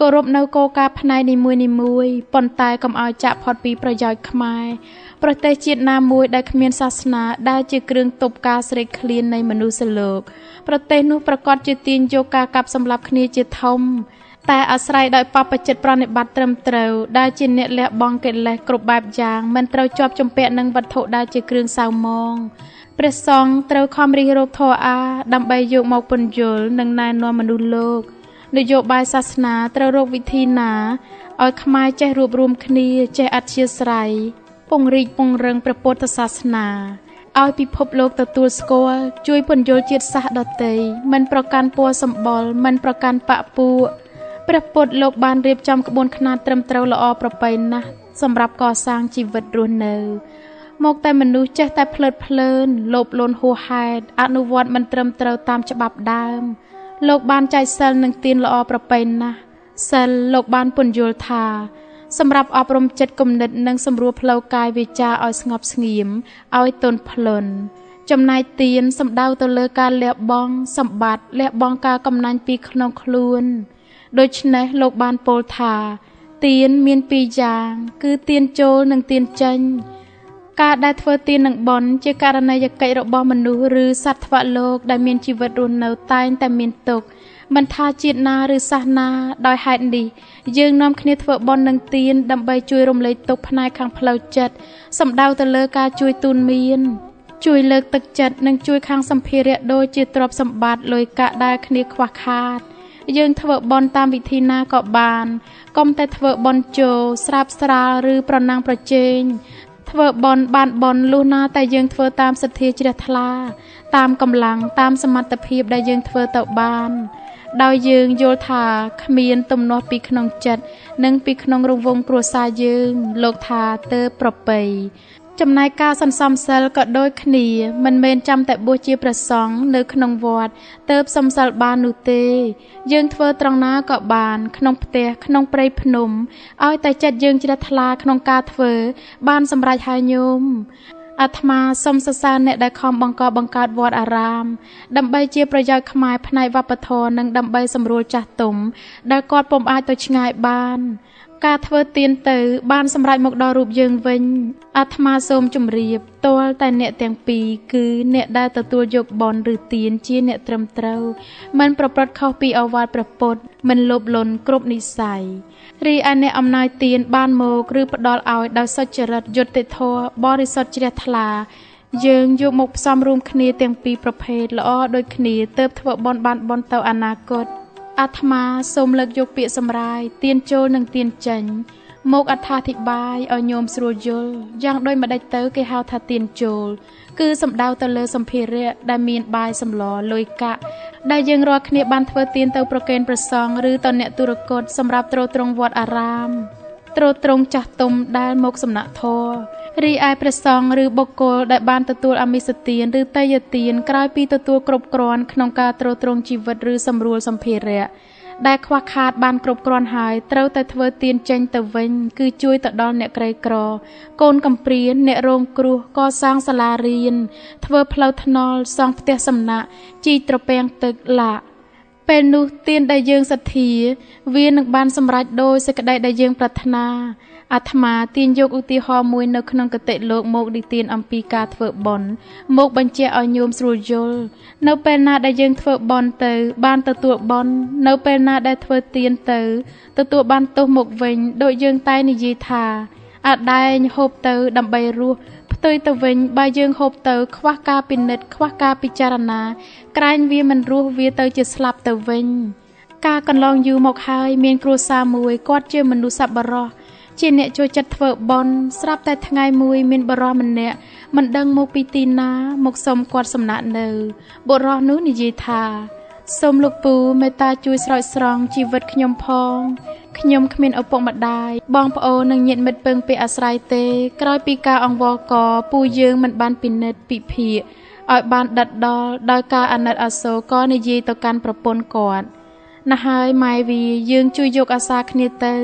គោរពនៅគោលការណ៍ផ្នែកនីមួយនីមួយប៉ុន្តែកុំឲ្យចាក់ផុតពីប្រយោជន៍ខ្មែរប្រទេសជាតិណាមួយដែលគ្មានសាសនាដែលជាគ្រឿងទប់ការស្រេកឃ្លាននៃមនុស្សលោក ប្រទេសនោះប្រកាសជាទាញយកការកាប់សម្លាប់គ្នាជាធំ តែអាស្រ័យដោយបព្វជិតប្រណិប័តត្រឹមត្រូវដែលជាអ្នកលះបង់កិលេសគ្រប់បែបយ៉ាងមិនត្រូវជាប់ជំពាក់នឹងវត្ថុដែលជាគ្រឿងសៅមងព្រះសង្ឃត្រូវខំរិះរោគធម៌អាដើម្បីយកមកពន្យល់និងណែនាំមនុស្សលោកនយោបាយសាសនាត្រូវរកវិធីណាឲ្យខ្មែរចេះរួបរวมគ្នាចេះអធិស្ឋានពង្រីកពង្រឹងព្រះពុទ្ធសាសនាឲ្យពិភពលោកទទួលស្គាល់ជួយពន្យល់ជាតិសាសន៍ដតីមិនប្រកាន់ពណ៌សម្បុរមិនប្រកាន់បពពួក ព្រះពុទ្ធលោកបានរៀបចំក្បួនខ្នាតត្រឹមត្រូវល្អប្រពៃណាស់សម្រាប់កសាងជីវិតរស់នៅ មកតែមនុស្សចេះតែភ្លើតភ្លើនលោភលន់ហួសហេតុអនុវត្តមិនត្រឹមត្រូវតាមច្បាប់ដើម លោកបានចែកសិលនិងទានល្អប្រពៃណាស់សិលលោកបានពន្យល់ថាសម្រាប់អប់រំចិត្តគំនិតនិងសម្រួលផ្លូវកាយវាចាឲ្យស្ងប់ស្ងៀមឲ្យទន់ភ្លន់ចំណែកទានសំដៅទៅលើការលះបង់សម្បត្តិលះបង់ការកំណាញ់ពីក្នុងខ្លួន ដូច្នេះលោកបានពោលថាទៀនមានពីរយ៉ាង គឺទៀនចូលនិងទៀនចេញ ការដែលធ្វើទៀននឹងបន់ជាករណីយកិច្ចរបស់មនុស្សឬសត្វថ្វលោកដែលមានជីវិតរស់នៅតែងតែមានទុក្ខមិនថាជាតិណាឬសាសនាដោយហេតុនេះយើងនាំគ្នាធ្វើបន់នឹងទៀនដើម្បីជួយរំលែកទុក្ខផ្នែកខាងផ្លូវចិត្តសំដៅទៅលើការជួយទូនមាន ជួយលើកទឹកចិត្តនិងជួយខាងសម្ភារៈដូចជាទ្រព្យសម្បត្តិលុយកាក់ដែលគ្នាខ្វះខាត យើងធ្វើបន់តាមវិធីណាក៏បានកុំតែធ្វើបន់ជោស្រាបស្រាលឬប្រណាំងប្រជែងធ្វើបន់បានបន់លុះណាតែយើងធ្វើតាមសទ្ធាជ្រះថ្លា តាមកម្លាំងតាមសមត្ថភាពដែលយើងធ្វើទៅបានដោយយើងយល់ថាគ្មានទំនាស់ពីក្នុងចិត្តនិងពីក្នុងរង្វង់គ្រួសារយើងលោកថាទើបប្រពៃ ចំណែកការសន្សំសិលក៏ដូចគ្នា មិនមែនចាំតែបួសជាព្រះសង្ឃនៅក្នុងវត្តទៅសំសិលបាននោះទេ យើងធ្វើត្រង់ណាក៏បាន ក្នុងផ្ទះក្នុងព្រៃភ្នំឲ្យតែចិត្តយើងជ្រះថ្លាក្នុងការធ្វើ បានសម្រេចហើយញោមអាត្មាសូមសរសើរអ្នកដែលខំបង្កបង្កើតវត្តអារាម ដើម្បីជាប្រយោជន៍ខ្មែរផ្នែកវប្បធម៌និងដើម្បីសម្រួលចាស់ទុំដែលគាត់ពុំអាចទៅឆ្ងាយបាន ការធ្វើទៀនទៅ បានសម្រេចមកដល់រូបយើងវិញអាត្មាសូមជម្រាបទាល់តែអ្នកទាំងពីរគឺអ្នកដែលទទួលយកបនឬទៀនជាអ្នកត្រឹមត្រូវមិនប្រព្រឹត្តខុសពីអវាទព្រះពុទ្ធមិនលោភលន់គ្រប់និស័យរីឯអ្នកអំណាចទៀនបានមកឬផ្ដល់ឲ្យដោយសុចរិតយុត្តិធម៌បរិសុទ្ធជ្រះថ្លាយើងយកមកផ្សំរួមគ្នាទាំងពីរប្រភេទល្អដូចគ្នាទៅធ្វើបនបានបនទៅអនាគត អាត្មាសូមលើកយកពាក្យសម្រាយទៀនចូលនិងទៀនចេញមកអត្ថាធិប្បាយឲ្យញោមស្រួលយល់យ៉ាងដូចម្ដេចទៅគេហៅថាទៀនចូល គឺសំដៅទៅលើសម្ភារៈដែលមានបាយសម្លលុយកាក់ដែលយើងរាល់គ្នាបានធ្វើទៀនទៅប្រគេនព្រះសង្ឃឬទៅអ្នកទុរគតសម្រាប់ទ្រទ្រង់វត្តអារាម ទ្រទ្រង់ចាស់ទុំដែលមកសំណាក់ធររីឯព្រះសង្ឃឬបុគ្គលដែលបានទទួលអមិសទានឬតេយទានក្រោយពីទទួលគ្រប់គ្រាន់ក្នុងការទ្រទ្រង់ជីវិតឬសម្រួលសម្ភារៈដែលខ្វះខាតបានគ្រប់គ្រាន់ហើយត្រូវតែធ្វើទានចេញទៅវិញ គឺជួយទៅដល់អ្នកក្រីក្រ កូនកំព្រាអ្នករងគ្រោះកសាងសាលារៀនធ្វើផ្លូវថ្នល់សង់ផ្ទះសំណាក់ជីត្រពាំងទឹកឡា ពេលនោះទានដែលយើងសទ្ធា វានឹងបានសម្រេចដោយសេចក្តីដែលយើងប្រាថ្នាអាត្មាទាញយកឧទាហរណ៍មួយនៅក្នុងកតិលោកមកនិទានអំពីការធ្វើបុណ្យមកបញ្ជាក់ឲ្យញោមស្រួលយល់នៅពេលណាដែលយើងធ្វើបុណ្យទៅ បានទទួលបុណ្យនៅពេលណាដែលធ្វើទានទៅទទួលបានទោសមកវិញ ដូចយើងតែនិយាយថាអដែងហូបទៅដើម្បីរស់ ផ្ទុយទៅវិញបើយើងហូបទៅខ្វះការពិនិត្យខ្វះការពិចារណា ក្រែងវាមិនរស់វាទៅជាស្លាប់ទៅវិញ ការកន្លងយូរមកហើយមានគ្រួសារមួយគាត់ជាមនុស្សសប្បុរសជាអ្នកចូលចិត្តធ្វើបន់ស្រាប់តែថ្ងៃមួយមានបរិះម្នាក់មិនដឹងមកពីទីណា មកសុំគាត់សំណាក់នៅបុរសនោះនិយាយថា សូមលោកពូមេត្តាជួយស្រោចស្រង់ជីវិតខ្ញុំផងខ្ញុំគ្មានឪពុកម្ដាយបងប្អូននិងញាតិមិត្តពឹងពាក់អាស្រ័យទេ ក្រោយពីការអង្វរកពូយើងមិនបានពិនិត្យពិភាកឲ្យបានដិតដល់ដោយការអាណិតអាសូរក៏និយាយទៅកាន់ប្រពន្ធគាត់ណាស់ហើយម៉ែវាយើងជួយយកអាសាគ្នាទៅ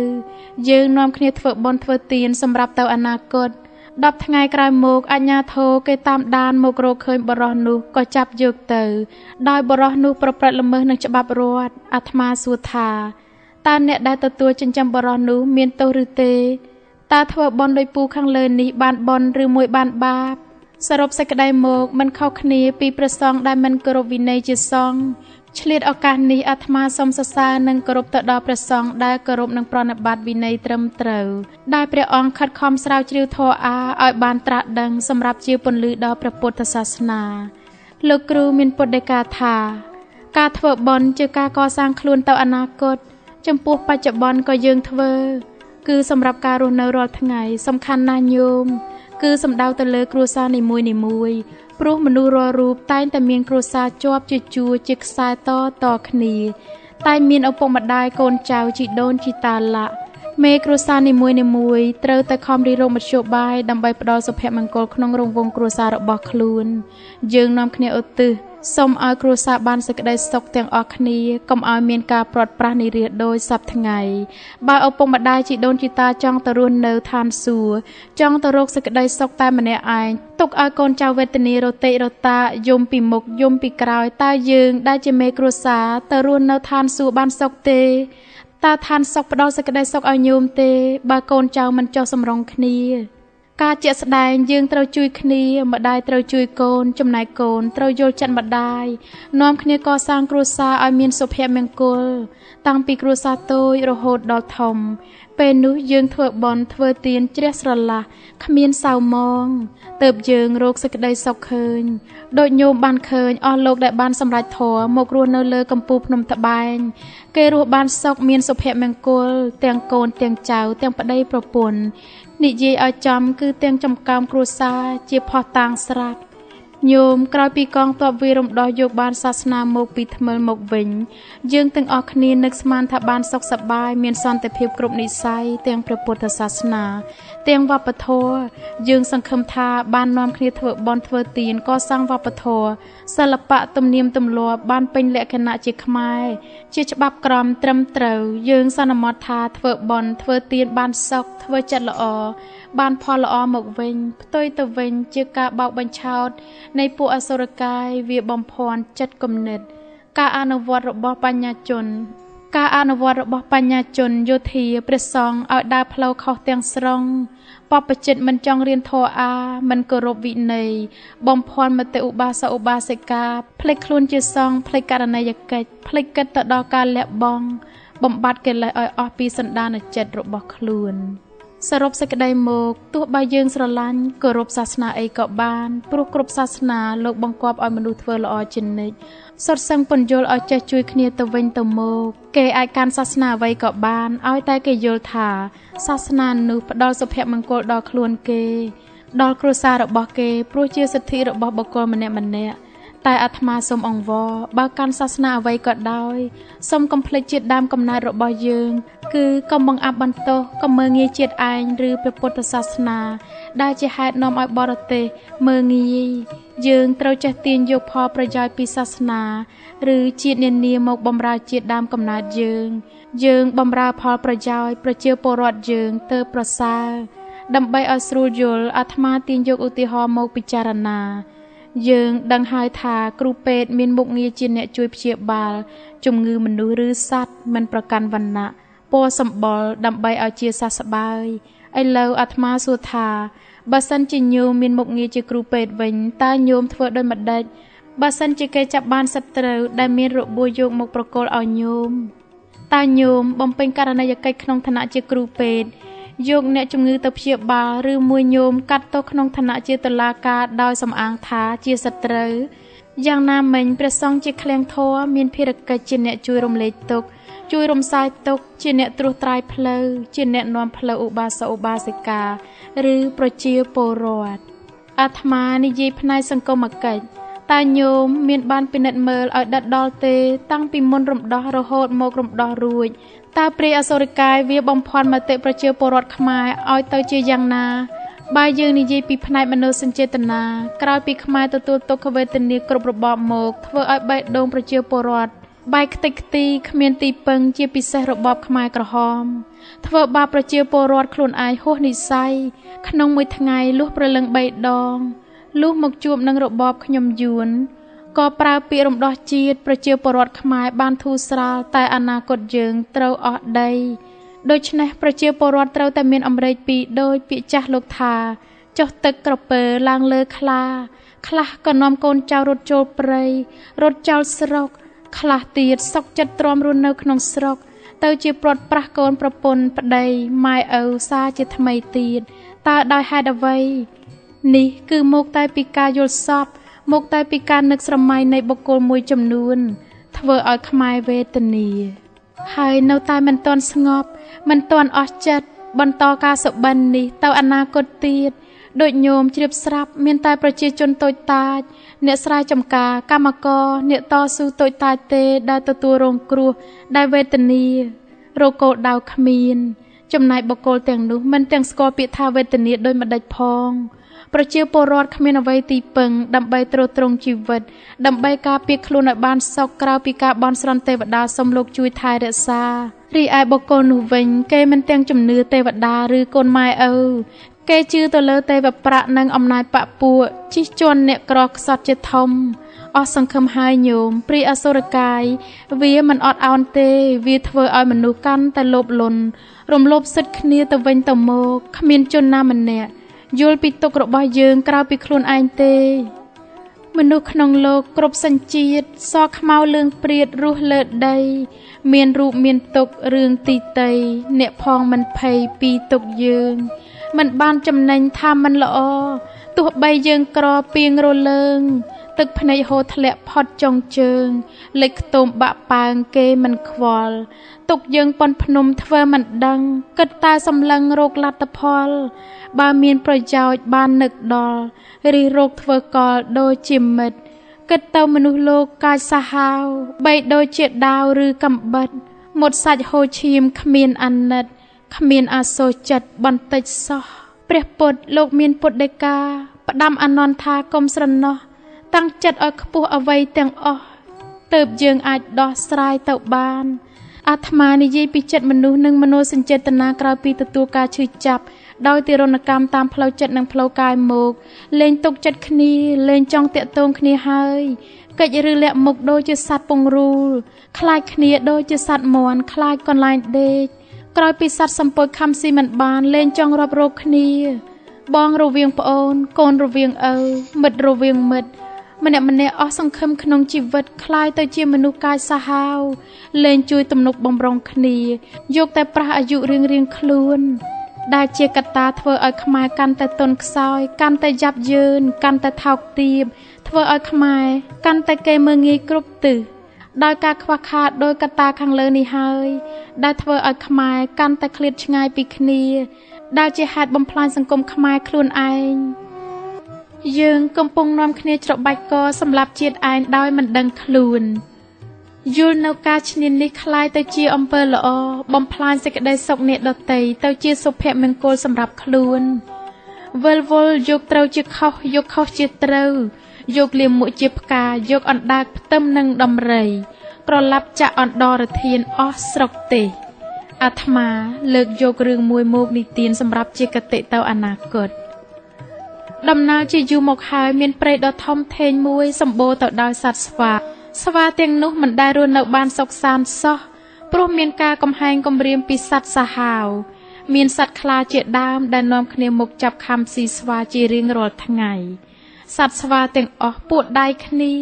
យើងនាំគ្នាធ្វើបន់ធ្វើទានសម្រាប់ទៅអនាគត 10ថ្ងៃក្រោយមកអញ្ញាធោគេតាមដានមករកឃើញបរោះនោះក៏ចាប់យកទៅ ដោយបរោះនោះប្រព្រឹត្តល្មើសនឹងច្បាប់រដ្ឋអាត្មាសួរថាតើអ្នកដែលទទួលចិញ្ចឹមបរោះនោះមានទោសឬទេតើធ្វើបន់ដោយពូខាងលើនេះបានបន់ឬមួយបានបាបសរុបសេចក្តីមកមិនខុសគ្នាពីព្រះសង្ឃដែលមិនគោរពវិន័យជាសង្ឃ ឆ្លៀតឱកាសនេះអាត្មាសូមសរសើរនិងគោរពទៅដល់ព្រះសង្ឃដែលគោរពនិងប្រណិប័តវិន័យត្រឹមត្រូវដែលព្រះអង្គខិតខំស្រាវជ្រាវធម៌អាឲ្យបានត្រាស់ដឹងសម្រាប់ជាពន្លឺដល់ព្រះពុទ្ធសាសនា លោកគ្រូមានពុទ្ធដីកាថា ការធ្វើបុណ្យជាការកសាងខ្លួនទៅអនាគត ចំពោះបច្ចុប្បន្នក៏យើងធ្វើ គឺសម្រាប់ការរស់នៅរាល់ថ្ងៃសំខាន់ណាស់ញោមគឺសំដៅទៅលើគ្រួសារនីមួយៗ ព្រោះមនុស្សរាល់រូបតែងតែមានគ្រួសារជាប់ជាជួរជាខ្សែតតគ្នាតែមានឪពុកម្ដាយកូនចៅជីដូនជីតាឡាក់មេគ្រួសារនីមួយៗត្រូវតែខំរិះរកមធ្យោបាយដើម្បីផ្ដល់សុភមង្គលក្នុងរង្វង់គ្រួសាររបស់ខ្លួន យើងនាំគ្នាឧទ្ទិស សូមឲ្យគ្រួសារបានសេចក្តីសុខទាំងអស់គ្នាកុំឲ្យមានការព្រាត់ប្រាសនិរាដោយសពថ្ងៃបើឪពុកម្ដាយជីដូនជីតាចង់ទៅរស់នៅឋានសួគ៌ចង់ទៅរកសេចក្តីសុខតែម្នាក់ឯងទុកឲ្យកូនចៅវេទនារទេរតាយំពីមុខយំពីក្រោយតើយើងដែលជាមេគ្រួសារទៅរស់នៅឋានសួគ៌បានសុខទេតើឋានសុខផ្ដល់សេចក្តីសុខឲ្យញោមទេ បើកូនចៅមិនចុះសម្រុងគ្នា ការជាក់ស្ដែងយើងត្រូវជួយគ្នាម្ដាយត្រូវជួយកូន ចំណែកកូនត្រូវយល់ចិត្តម្ដាយនាំគ្នាកសាងគ្រួសារឲ្យមានសុភមង្គល តាំងពីគ្រួសារតូចរហូតដល់ធំ ពេលនោះយើងធ្វើបន់ធ្វើទានជ្រះស្រឡះគ្មានសៅមងទៅបយើងរកសេចក្តីសុខឃើញដូចញោមបានឃើញអស់លោកដែលបានសម្រេចធម៌មករស់នៅលើកំពូលភ្នំត្បែងគេរស់បានសុខមានសុភមង្គល ទាំងកូនទាំងចៅទាំងប្តីប្រពន្ធ និយាយឲ្យចំគឺទាំងចំកោមគ្រួសារជាផោះតាងស្រាប់ញោមក្រោយពីកងទ័ពវារំដោះយកបានសាសនាមកពីថ្មិលមកវិញ យើងទាំងអស់គ្នានឹកស្មានថាបានសុខសប្បាយមានសន្តិភាពគ្រប់និស័យទាំងព្រះពុទ្ធសាសនា ទាំងវប្បធម៌យើងសង្ឃឹមថាបាននាំគ្នាធ្វើបន់ធ្វើទានកសាងវប្បធម៌សិល្បៈទំនៀមទម្លាប់បានពេញលក្ខណៈជាខ្មែរជាច្បាប់ក្រមត្រឹមត្រូវយើងសន្មត់ថាធ្វើបន់ធ្វើទានបានសុខធ្វើចិត្តល្អបានផលល្អមកវិញផ្ទុយទៅវិញជាការបោកបញ្ឆោតនៃពួកអសុរកាយវាបំភាន់ចិត្តគំនិត ការអនុវត្តរបស់បញ្ញាជន ការអនុវត្តរបស់បញ្ញាជនយោធាព្រះសង្ឃឲ្យដើរផ្លូវខុសទាំងស្រុងបបជិតមិនចង់រៀនធម៌អាមិនគោរពវិន័យបំភាន់មតិឧបាសកឧបាសិកាភ្លេចខ្លួនជាសង្ឃភ្លេចករណីយកិច្ចភ្លេចគិតទៅដល់ការលះបង់បំបត្តិកិលេសឲ្យអស់ពីសន្តានចិត្តរបស់ខ្លួន។សរុបសេចក្តីមកទោះបីយើងស្រឡាញ់គោរពសាសនាអីក៏បានព្រោះគ្រប់សាសនាលោកបង្គាប់ឲ្យមនុស្សធ្វើល្អជានិច្ច សុទ្ធសឹងពន្យល់ឲ្យចេះជួយគ្នាទៅវិញទៅមកគេអាចកាន់សាសនាអ្វីក៏បានឲ្យតែគេយល់ថា សាសនានោះផ្ដល់សុភមង្គលដល់ខ្លួនគេ ដល់គ្រួសាររបស់គេព្រោះជាសិទ្ធិរបស់បុគ្គលម្នាក់ម្នាក់ តែអាត្មាសូមអង្វរបើកាន់សាសនាអ្វីក៏ដោយសូមកុំភ្លេចជាតិដើមកំណើតរបស់យើង គឺកុំបង្អាប់បន្ទោសកុំមើងងាយជាតិឯងឬព្រះពុទ្ធសាសនា ដែលជាហេតុនាំឲ្យបរទេសមើងងាយយើងត្រូវចេះទាញយកផលប្រយោជន៍ពីសាសនា ឬជាតិនានាមកបម្រើជាតិដើមកំណើតយើង យើងបម្រើផលប្រយោជន៍ប្រជាពលរដ្ឋយើងទៅប្រសើរដើម្បីឲ្យស្រួលយល់អាត្មាទាញយកឧទាហរណ៍មកពិចារណា យើងដឹងហើយថាគ្រូពេទ្យមានមុខងារជាអ្នកជួយព្យាបាលជំងឺមនុស្សឬសត្វមិនប្រកាន់វណ្ណៈពណ៌សម្បុរដើម្បីឲ្យជាសះស្បើយឥឡូវអាត្មាសួរថាបើសិនជាញោមមានមុខងារជាគ្រូពេទ្យវិញតើញោមធ្វើដូចម្ដេចបើសិនជាគេចាប់បានសត្រូវដែលមានរបួសយកមកប្រគល់ឲ្យញោមតើញោមបំពេញករណីយកិច្ចក្នុងឋានៈជាគ្រូពេទ្យ យកអ្នកជំងឺទៅព្យាបាលឬមួយញោមកាត់ទោសក្នុងឋានៈជាតុលាការដោយសំអាងថាជាសត្រូវយ៉ាងណាមិញព្រះសង្ឃជាឃ្លាំងធរមានភារកិច្ចជាអ្នកជួយរំលែកទុក្ខជួយរំសាយទុក្ខជាអ្នកត្រួសត្រាយផ្លូវជាអ្នកនាំផ្លូវឧបាសកឧបាសិកាឬប្រជាពលរដ្ឋអាត្មានិយាយផ្នែកសង្គមកិច្ចតើញោមមានបានពិនិត្យមើលឲ្យដិតដល់ទេ តាំងពីមុនរំដោះរហូតមករំដោះរួច តើព្រាយអសុរិកាយវាបំភាន់មតិប្រជាពលរដ្ឋខ្មែរឲ្យទៅជាយ៉ាងណាបើយើងនិយាយពីផ្នែកមនោសញ្ចេតនាក្រោយពីខ្មែរទទួលទុក្ខវេទនាគ្រប់របបមកធ្វើឲ្យបេះដូងប្រជាពលរដ្ឋបែកខ្ទេចខ្ទីគ្មានទីពឹងជាពិសេសរបបខ្មែរក្រហម ធ្វើបាបប្រជាពលរដ្ឋខ្លួនឯងហួសនិស័យក្នុងមួយថ្ងៃលុះប្រលឹង3ដងលុះមកជួបនឹងរបបខ្ញុំយួន ក៏ប្រើពាក្យរំដោះជាតិប្រជាពលរដ្ឋខ្មែរបានធូរស្រាលតែអនាគតយើងត្រូវអស់ដីដូច្នេះប្រជាពលរដ្ឋត្រូវតែមានអំរែកពីរដោយពាក្យចាស់លោកថាចុះទឹកក្រពើឡើងលើខ្លា ខ្លះក៏នាំកូនចៅរត់ចូលព្រៃរត់ចោលស្រុក ខ្លះទៀតសុកចិត្តទ្រាំរស់នៅក្នុងស្រុក ទៅជាព្រាត់ប្រាស់កូនប្រពន្ធប្តីម៉ែឪសាជាថ្មីទៀតតើដោយហេតុអ្វី នេះគឺមកតែពីការយល់សប្តិ មកតែពីការនឹកស្រមៃនៃបុគ្គលមួយចំនួន ធ្វើឲ្យខ្មែរវេទនាហើយនៅតែមិនទាន់ស្ងប់ មិនទាន់អស់ចិត្តបន្តការសុបិននេះទៅអនាគតទៀតដូចញោមជ្រាបស្រាប់មានតែប្រជាជនតូចតាច អ្នកស្រែចម្ការកម្មករអ្នកតស៊ូតូចតាចទេដែលទទួលរងគ្រោះដែលវេទនារោគគោលដៅគ្មាន ចំណែកបុគ្គលទាំងនោះមិនទាំងស្គាល់ពាក្យថាវេទនាដោយម្ដេចផង ប្រជាពលរដ្ឋគ្មានអ្វីទីពឹងដើម្បីទ្រទ្រង់ជីវិត ដើម្បីការពារខ្លួនឲ្យបានសុខក្រៅពីការបន់ស្រន់ទេវតាសូមលោកជួយថែរក្សារីឯបុគ្គលនោះវិញ គេមិនទាំងជំនឿទេវតាឬកូនម៉ែឪគេជឿទៅលើទេវប្រាក់និងអំណាចបពួកជិះជាន់អ្នកក្រខ្សត់ជាធំអស់សង្ឃឹមហើយញោមព្រីអសុរកាយវាមិនអត់ឱនទេ វាធ្វើឲ្យមនុស្សកាន់តែលោភលន់រំលោភសិទ្ធិគ្នាទៅវិញទៅមកគ្មានជនណាម្នាក់ យល់ពីទុករបស់យើងក្រៅពីខ្លួនឯងទេ មនុស្សក្នុងលោកគ្រប់សញ្ជាតិសខ្មៅលឿងព្រាតរស់លើដី មានរូបមានទុករឿងទីតីអ្នកផងមិនភ័យពីទុកយើង មិនបានចំណេញថាមិនល្អទោះបីយើងក្រពីងរលើង ទឹកភ្នែកហូរធ្លាក់ផុតចុងជើង លេចខ្ទមបាក់ប៉ើងគេមិនខ្វល់ទុកយើងប៉ុនភ្នំធ្វើមិនដឹង គិតតែសម្លឹងរោគលទ្ធផល បើមានប្រយោជន៍បាននឹកដល់រិះរោគធ្វើកលដូចជាមិត្តគិតទៅមនុស្សលោកកាចសាហាវបីដូចជាដាវឬកំបិតមុតសាច់ហូរឈាមគ្មានអាណិតគ្មានអាសូរចិត្តបន្តិចសោះព្រះពុទ្ធលោកមានពុទ្ធដីកាផ្ដាំអនន្តថាកុំស្រណោះ តាំងចិត្តឲ្យខ្ពស់អ្វីទាំងអស់ទៅបយើងអាចដោះស្រាយទៅបានអាត្មានិយាយពីចិត្តមនុស្សនិងមនោសញ្ចេតនាក្រោយពីទទួលការឈឺចាប់ដោយទារុណកម្មតាមផ្លូវចិត្តនិងផ្លូវកាយមកលែងទុកចិត្តគ្នាលែងចង់តាក់ទងគ្នាហើយកិច្ចឬលាក់មុខដូចជាសត្វពងរូលខ្លាចគ្នាដូចជាសត្វមន់ខ្លាចកន្លែងដេកក្រោយពីសត្វសម្ពុយខំស៊ីមិនបានលែងចង់រាប់រកគ្នា បងរវាងប្អូនកូនរវាងឪមិត្តរវាងមិត្ត ម្នាក់ម្នាក់អស់សង្ឃឹមក្នុងជីវិតคล้ายទៅជាមនុស្សកាយសាហាវលែងជួយទំនុកបំរុងគ្នាយកតែប្រះអាយុរៀងរៀងខ្លួនដែលជាកត្តាធ្វើឲ្យខ្មែរកាន់តែទន់ខ្សោយកាន់តែយ៉ាប់យឺនកាន់តែថោកទាបធ្វើឲ្យខ្មែរកាន់តែគេមើងងាយគ្រប់ទិសដោយការខ្វះខាតដោយកត្តាខាងលើនេះហើយដែលធ្វើឲ្យខ្មែរកាន់តែឃ្លាតឆ្ងាយពីគ្នាដែលជាហេតុបំផ្លាញសង្គមខ្មែរខ្លួនឯង យើងកំពុងនាំគ្នាច្របាច់កសម្រាប់ជាតិឯងដោយមិនដឹងខ្លួនយល់នៅការឈ្នាននេះคล้ายទៅជាអំពើល្អបំផ្លាញសេចក្តីសុខអ្នកដតីទៅជាសុភមង្គលសម្រាប់ខ្លួនវិលវល់យកត្រូវជាខុសយកខុសជាត្រូវយកលៀមមួកជាផ្កាយកអណ្ដើកផ្ទឹមនិងដំរីប្រឡាប់ចាក់អណ្ដរធានអស់ស្រុកទេអាត្មាលើកយករឿងមួយមកនិទានសម្រាប់ជាកតិទៅអនាគត ដំណើរជាយូរមកហើយមានព្រៃដ៏ធំធេងមួយសម្បូរទៅដោយសត្វស្វា ស្វាទាំងនោះមិនដែលរស់នៅបានសុខសាន្តសោះព្រោះមានការកំហែងគំរាមពីសត្វសាហាវមានសត្វខ្លាជាដើមដែលនាំគ្នាមកចាប់ខំស៊ីស្វាជារៀងរាល់ថ្ងៃសត្វស្វាទាំងអស់ពួតដៃគ្នា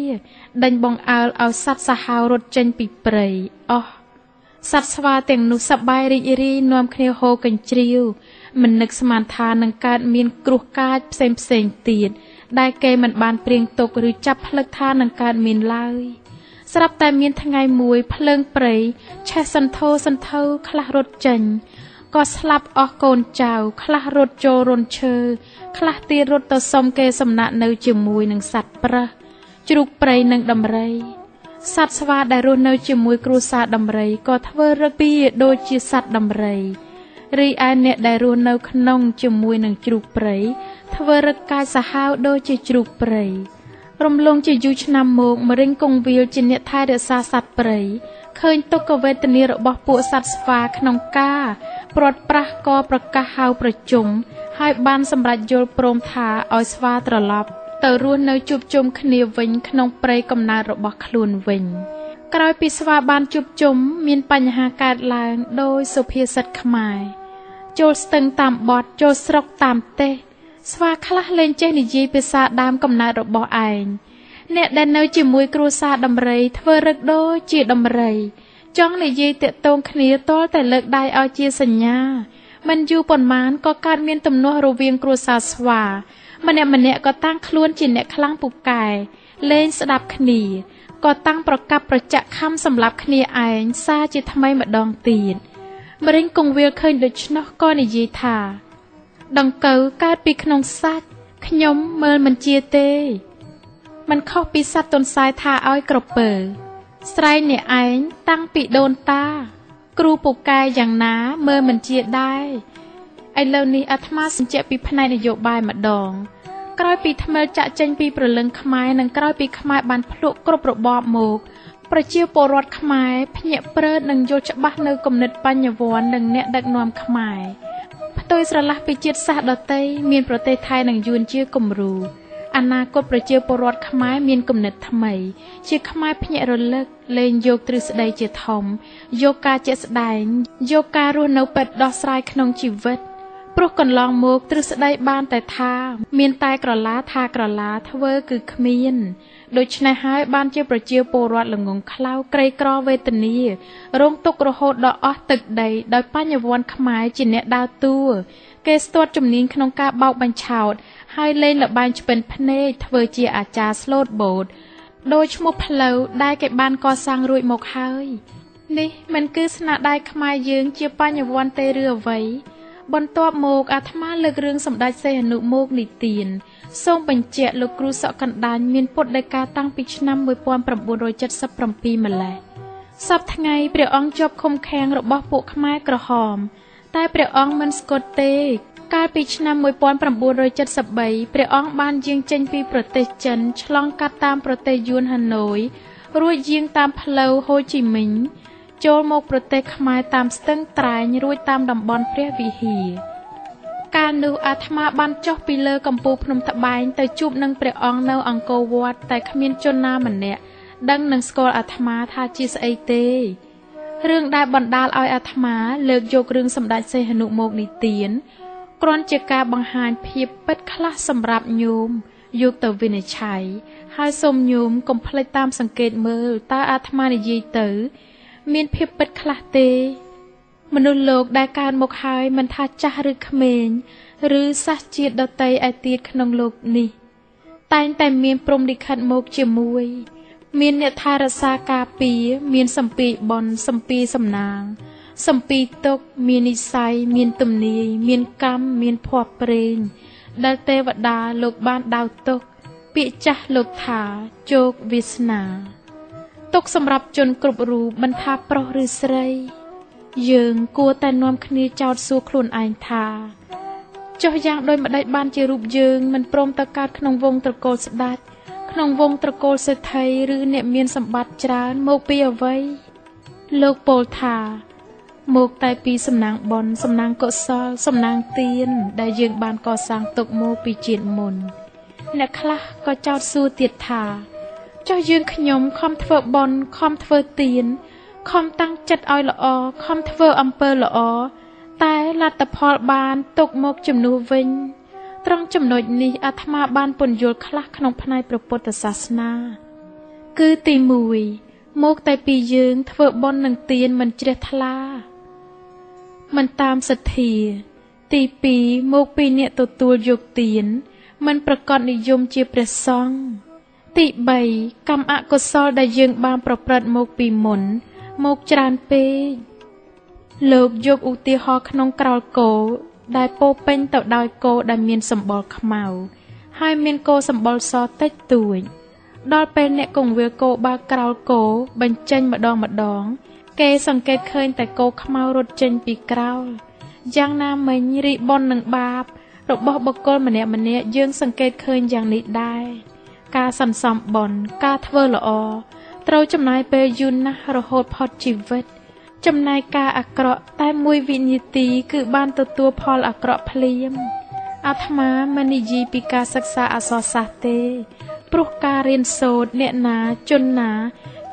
ដេញបងអើលឲ្យសត្វសាហាវរត់ចេញពីព្រៃអស់សត្វស្វាទាំងនោះសប្បាយរីករាយនាំគ្នាហូរកញ្ជ្រៀវ មិននឹកស្មានថានឹងកើតមានគ្រោះកាចផ្សេងផ្សេងទៀតដែលគេមិនបានព្រៀងទុកឬចាប់ផ្លឹកថានឹងកើតមានឡើយស្រាប់តែមានថ្ងៃមួយភ្លើងព្រៃឆេះសន្ធោសន្ធៅខ្លះរត់ចេញក៏ស្លាប់អស់កូនចៅ ខ្លះរត់ចូលរនឈើខ្លះទៀតរត់ទៅសុំគេសំណាក់នៅជាមួយនឹងសត្វប្រើសជ្រូកព្រៃនិងដំរីសត្វស្វាដែលរស់នៅជាមួយគ្រួសារដំរីក៏ធ្វើរឹកពីដូចជាសត្វដំរី រីឯអ្នកដែលរស់នៅក្នុងជាមួយនឹងជ្រូកព្រៃធ្វើរឹកកាយសាហាវដូចជាជ្រូកព្រៃរំលងជាយូរឆ្នាំមកម្រេងគង្វាលជាអ្នកថែរក្សាសត្វព្រៃឃើញទុក្ខវេទនារបស់ពួកសត្វស្វាក្នុងការព្រាត់ប្រាស់ក៏ប្រកាសហៅប្រជុំហើយបានសម្រេចយល់ព្រមថាឲ្យស្វាត្រឡប់ទៅរស់នៅជួបជុំគ្នាវិញក្នុងព្រៃកំណើតរបស់ខ្លួនវិញក្រោយពីស្វាបានជួបជុំមានបញ្ហាកើតឡើងដោយសុភាសិតខ្មែរ ចូលស្ទឹងតាមបត់ចូលស្រុកតាមទេសស្វាខ្លះលែងចេះនិយាយភាសាដើមកំណើតរបស់ឯងអ្នកដែលនៅជាមួយគ្រួសារដំរីធ្វើរឹកដូចជាដំរីចង់និយាយតាក់ទងគ្នាតលតែលើកដៃឲ្យជាសញ្ញាមិនយូរប៉ុន្មានក៏កើតមានទំនាស់រវាងគ្រួសារស្វាម្នាក់ម្នាក់ក៏តាំងខ្លួនជាអ្នកខ្លាំងពូកែលេងស្ដាប់គ្នាក៏តាំងប្រកាប់ប្រចាក់ខំសម្លាប់គ្នាឯងសារជាថ្មីម្ដងទៀត មរិញគង្វាលឃើញដូច្នោះក៏និយាយថា ដង្កូវកើតពីក្នុងសាច់ខ្ញុំមើលមិនជាទេมันខុសពីសត្វទុនសាយថាឲ្យក្រពើ ស្រែងអ្នកឯងតាំងពីដូនតា គ្រូពូកែយ៉ាងណាមើលមិនជាដែរឥឡូវនេះអាត្មាសញ្ជាក់ពីផ្នែកនយោបាយម្ដង ក្រោយពីថ្មិលចាក់ចេញពីប្រលឹងខ្មែរនិងក្រោយពីខ្មែរបានភ្លក់គ្រប់របបមក ប្រជាពលរដ្ឋខ្មែរភ្ញាក់ព្រឺនិងយល់ច្បាស់នៅគំនិតបញ្ញវន្តនិងអ្នកដឹកនាំខ្មែរផ្ទុយស្រឡះពីជាតិសាសន៍ដទៃមានប្រទេសថៃនិងយួនជាគំរូអនាគតប្រជាពលរដ្ឋខ្មែរមានគំនិតថ្មី ជាខ្មែរភ្ញាក់រលឹកលែងយកទ្រឹស្ដីជាធំ យកការជាក់ស្ដែង យកការរស់នៅពិតដោះស្រាយក្នុងជីវិតព្រោះកន្លងមកទ្រឹស្ដីបានតែថា មានតែក្រឡាថាក្រឡាធ្វើគឺគ្មាន ដូច្នេះហើយបានជាប្រជាពលរដ្ឋល្ងងខ្លៅក្រីក្រវេទនារងទុក្ខរហូតដល់អស់ទឹកដី ដោយបញ្ញវន្តខ្មែរជាអ្នកដើរតួគេស្ទាត់ជំនាញក្នុងការបោកបញ្ឆោត ហើយលេងលបែងឆ្ពិនភ្នែកធ្វើជាអាចារ្យស្លូតបូតដោយឈ្មោះផ្លូវដែលគេបានកសាងរួចមកហើយនេះមិនគឺស្នាដៃខ្មែរយើងជាបញ្ញវន្តទេឬអ្វីបន្ទាប់មកអាត្មាលើករឿងសម្ដេចសីហនុមកនិទាន សូមបញ្ជាក់លោកគ្រូសក់កណ្ដាញមានពុទ្ធដីកាតាំងពីឆ្នាំ1977ម្លេះសពថ្ងៃព្រះអង្គជាប់ឃុំឃាំងរបស់ពួកខ្មែរក្រហម តែព្រះអង្គមិនស្គត់ទេ កាលពីឆ្នាំ1973ព្រះអង្គបានយាងចេញពីប្រទេសចិនឆ្លងកាត់តាមប្រទេសយួនហាណូយរួចយាងតាមផ្លូវហូជីមិញចូលមកប្រទេសខ្មែរតាមស្ទឹងត្រែងរួចតាមតំបន់ព្រះវិហារ កាលនោះអាត្មាបានចុះពីលើកំពូលភ្នំត្បែងទៅជួបនឹងព្រះអង្គនៅអង្គរវត្តតែគ្មានជនណាម្នាក់ដឹងនឹងស្គាល់អាត្មាថាជាស្អីទេរឿងដែលបណ្ដាលឲ្យអាត្មា លើកយករឿងសម្ដេចសីហនុមកនិទានគ្រាន់ជាការបង្ហាញភាពពិតខ្លះសម្រាប់ញោមយកទៅវិនិច្ឆ័យហើយសូមញោមកុំភ្លេចតាមសង្កេតមើលតើអាត្មានិយាយទៅ មានភាពពិតខ្លះទេ មនុស្សលោកដែលកើតមកហើយមិនថាចាស់ឬក្មេង ឬសាសជាតិដតីឯទៀតក្នុងលោកនេះ តែងតែមានព្រំលិខិតមកជាមួយ មានអ្នកថែរក្សាការពារមានសម្ពីបនសម្ពីសំណាងសម្ពីទុកមាននិស័យមានទំនាយមានកម្មមានភ័ព្វព្រេងដែលទេវតាលោកបានដៅទុកពាក្យចាស់លោកថាជោគវាសនាទុកសម្រាប់ជនគ្រប់រូបមិនថាប្រុសឬស្រី យើងគួរតែនាំគ្នាចោទសួរខ្លួនឯងថាចុះយ៉ាងដូចម្ដេចបានជារូបយើងមិនព្រមទៅកើតក្នុងវងត្រកូលស្ដេចក្នុងវងត្រកូលសេដ្ឋីឬអ្នកមានសម្បត្តិច្រើនមកពីអ្វីលោកពោលថា មកតែពីសំណាងបុណ្យសំណាងកុសល សំណាងទាន ដែលយើងបានកសាងទុកមកពីជាតិមុនអ្នកខ្លះក៏ចោទសួរទៀតថាចុះយើងខ្ញុំខំធ្វើបន់ខំធ្វើទាន ខំតាំងចិត្តឲ្យល្អខំធ្វើអំពើល្អតែលទ្ធផលបានទុកមកជំនួសវិញ ត្រង់ចំណុចនេះអាត្មាបានពន្យល់ខ្លះក្នុងផ្នែកព្រះពុទ្ធសាសនា គឺទី1មកតែពីយើងធ្វើបន់នឹងទានមិនជ្រះថ្លាមិនតាមសទ្ធា ទី2មកពីអ្នកទទួលយកទានមិនប្រកបនិយមជាព្រះសង្ឃទី3កម្មអកុសលដែលយើងបានប្រព្រឹត្តមកពីមុន មកច្រើនពេកលោកយកឧទាហរណ៍ក្នុងក្រោលគោដែលពោពេញទៅដោយគោដែលមានសម្បុរខ្មៅហើយមានគោសម្បុរសតិចតួចដល់ពេលអ្នកកងវាលគោបើក្រោលគោបញ្ចេញម្ដងម្ដង គេសង្កេតឃើញតែគោខ្មៅរត់ចេញពីក្រោលយ៉ាងណាមិញរីបននឹងបាប របស់បុគ្គលម្នាក់ម្នាក់យើងសង្កេតឃើញយ៉ាងនេះដែរការសន្សំបន់ការធ្វើល្អ ត្រូវចំណាយពេលយូរណាស់រហូតផុតជីវិត ចំណាយការអាក្រក់តែមួយវិនាទី គឺបានទទួលផលអាក្រក់ភ្លាមអាត្មាមិននិយាយពីការសិក្សាអក្សរសាស្ត្រទេ ព្រោះការរៀនសូត្រអ្នកណាជនណា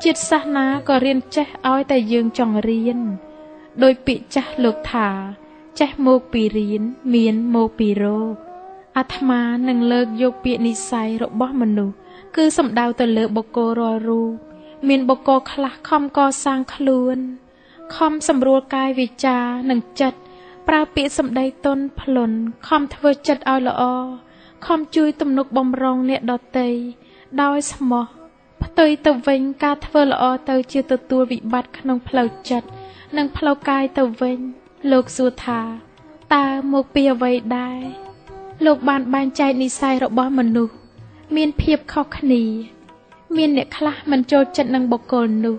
ជាតិសាសនាក៏រៀនចេះឲ្យតែយើងចង់រៀនដោយពាក្យចាស់លោកថា ចេះមកពីរៀនមានមកពីរោគអាត្មានឹងលើកយកពាក្យនិស័យរបស់មនុស្សគឺសំដៅទៅលើបុគ្គលរាល់រូប មានបុគ្គលខ្លះខំកសាងខ្លួន ខំសម្រួលកាយវាចានិងចិត្តប្រើពាក្យសម្ដីទន់ភ្លន់ខំធ្វើចិត្តឲ្យល្អខំជួយទំនុកបំរុងអ្នកដតីដោយស្មោះផ្ទុយទៅវិញការធ្វើល្អទៅជាទទួលវិបត្តិក្នុងផ្លូវចិត្តនិងផ្លូវកាយទៅវិញ លោកសួរថាតើមកពីអ្វីដែរលោកបានបែងចែកនិស័យរបស់មនុស្សមានភាពខុសគ្នា មានអ្នកខ្លះមិនចូលចិត្តនឹងបុគ្គលនោះ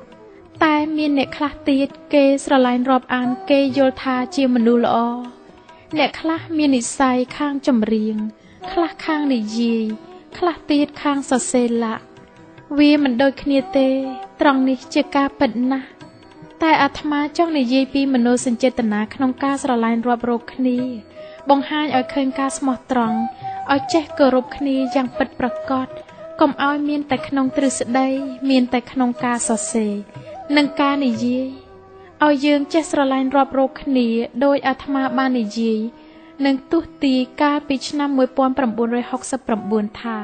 តែមានអ្នកខ្លះទៀតគេស្រឡាញ់រាប់អានគេយល់ថាជាមនុស្សល្អអ្នកខ្លះមាននិស័យខាងចម្រៀង ខ្លះខាងនិយាយខ្លះទៀតខាងសរសេរលក្ខវាមិនដូចគ្នាទេ ត្រង់នេះជាការពិតណាស់តែអាត្មាចង់និយាយពីមនោសញ្ចេតនាក្នុងការស្រឡាញ់រាប់រកគ្នា បង្ហាញឲ្យឃើញការស្មោះត្រង់ឲ្យចេះគោរពគ្នាយ៉ាងពិតប្រាកដ កុំឲ្យមានតែក្នុងទ្រឹស្ដី មានតែក្នុងការសរសេរនិងការនិយាយឲ្យយើងចេះស្រឡាញ់រាប់រកគ្នាដោយអាត្មាបាននិយាយនឹងទុះទីកាលពីឆ្នាំ1969ថា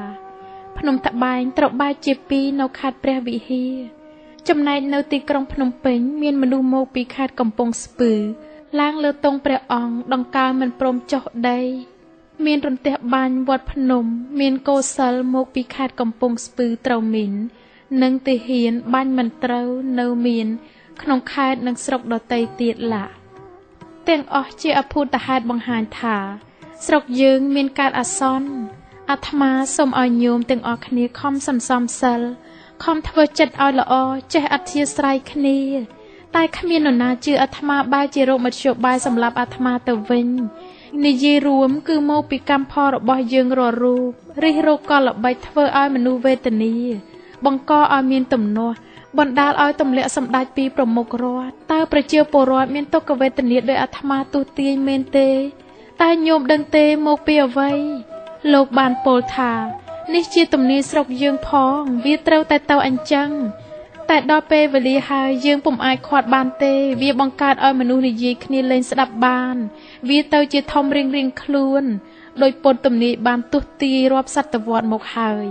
ភ្នំតបែងត្រូវបែកជាពីរនៅខេត្តព្រះវិហារចំណែកនៅទីក្រុងភ្នំពេញមានមនុស្សមកពីខេត្តកំពង់ស្ពឺឡើងលើទងព្រះអង្គដង្កើមិនព្រមចុះដី មានរន្ទះបាញ់វត្តភ្នំ មានកោសិលមកពីខេត្តកំពង់ស្ពឺត្រូវមីននិងទាហានបាញ់មិនត្រូវនៅមាន ក្នុងខេត្តនិងស្រុកដទៃទៀតឡាទាំងអស់ជាអភូតហេតុបង្ហាញថា ស្រុកយើងមានកើតអាសន្នអាត្មាសូមឲ្យញោមទាំងអស់គ្នាខំសន្សំសិលខំធ្វើចិត្តឲ្យល្អចេះអធិស្ស្រ័យគ្នា តែគ្មាននរណាជឿអាត្មាបែរជារោគមធ្យោបាយសម្រាប់អាត្មាទៅវិញ និយាយរួម គឺមកពីកម្មផលរបស់យើងរាល់រូបរិះរោគកលល្បិចធ្វើឲ្យមនុស្សវេទនា បង្កឲ្យមានទំនាស់បណ្ដាលឲ្យទម្លាក់សម្ដេចពីប្រមុខរដ្ឋតើប្រជាពលរដ្ឋមានទុក្ខវេទនាដោយអាត្មាទុះទាយមែនទេតែញោមដឹងទេមកពីអ្វីលោកបានពោលថា នេះជាទំនៀមស្រុកយើងផង វាត្រូវតែទៅអញ្ចឹងតែដល់ពេលវេលាហើយយើងពុំអាចខាត់បានទេ វាបង្កើតឲ្យមនុស្សនិយាយគ្នាលេងស្ដាប់បាន វាទៅជាធំរៀងរៀងខ្លួនដោយពុតទំនាយបានទុះទាយរាប់សតវត្សមកហើយ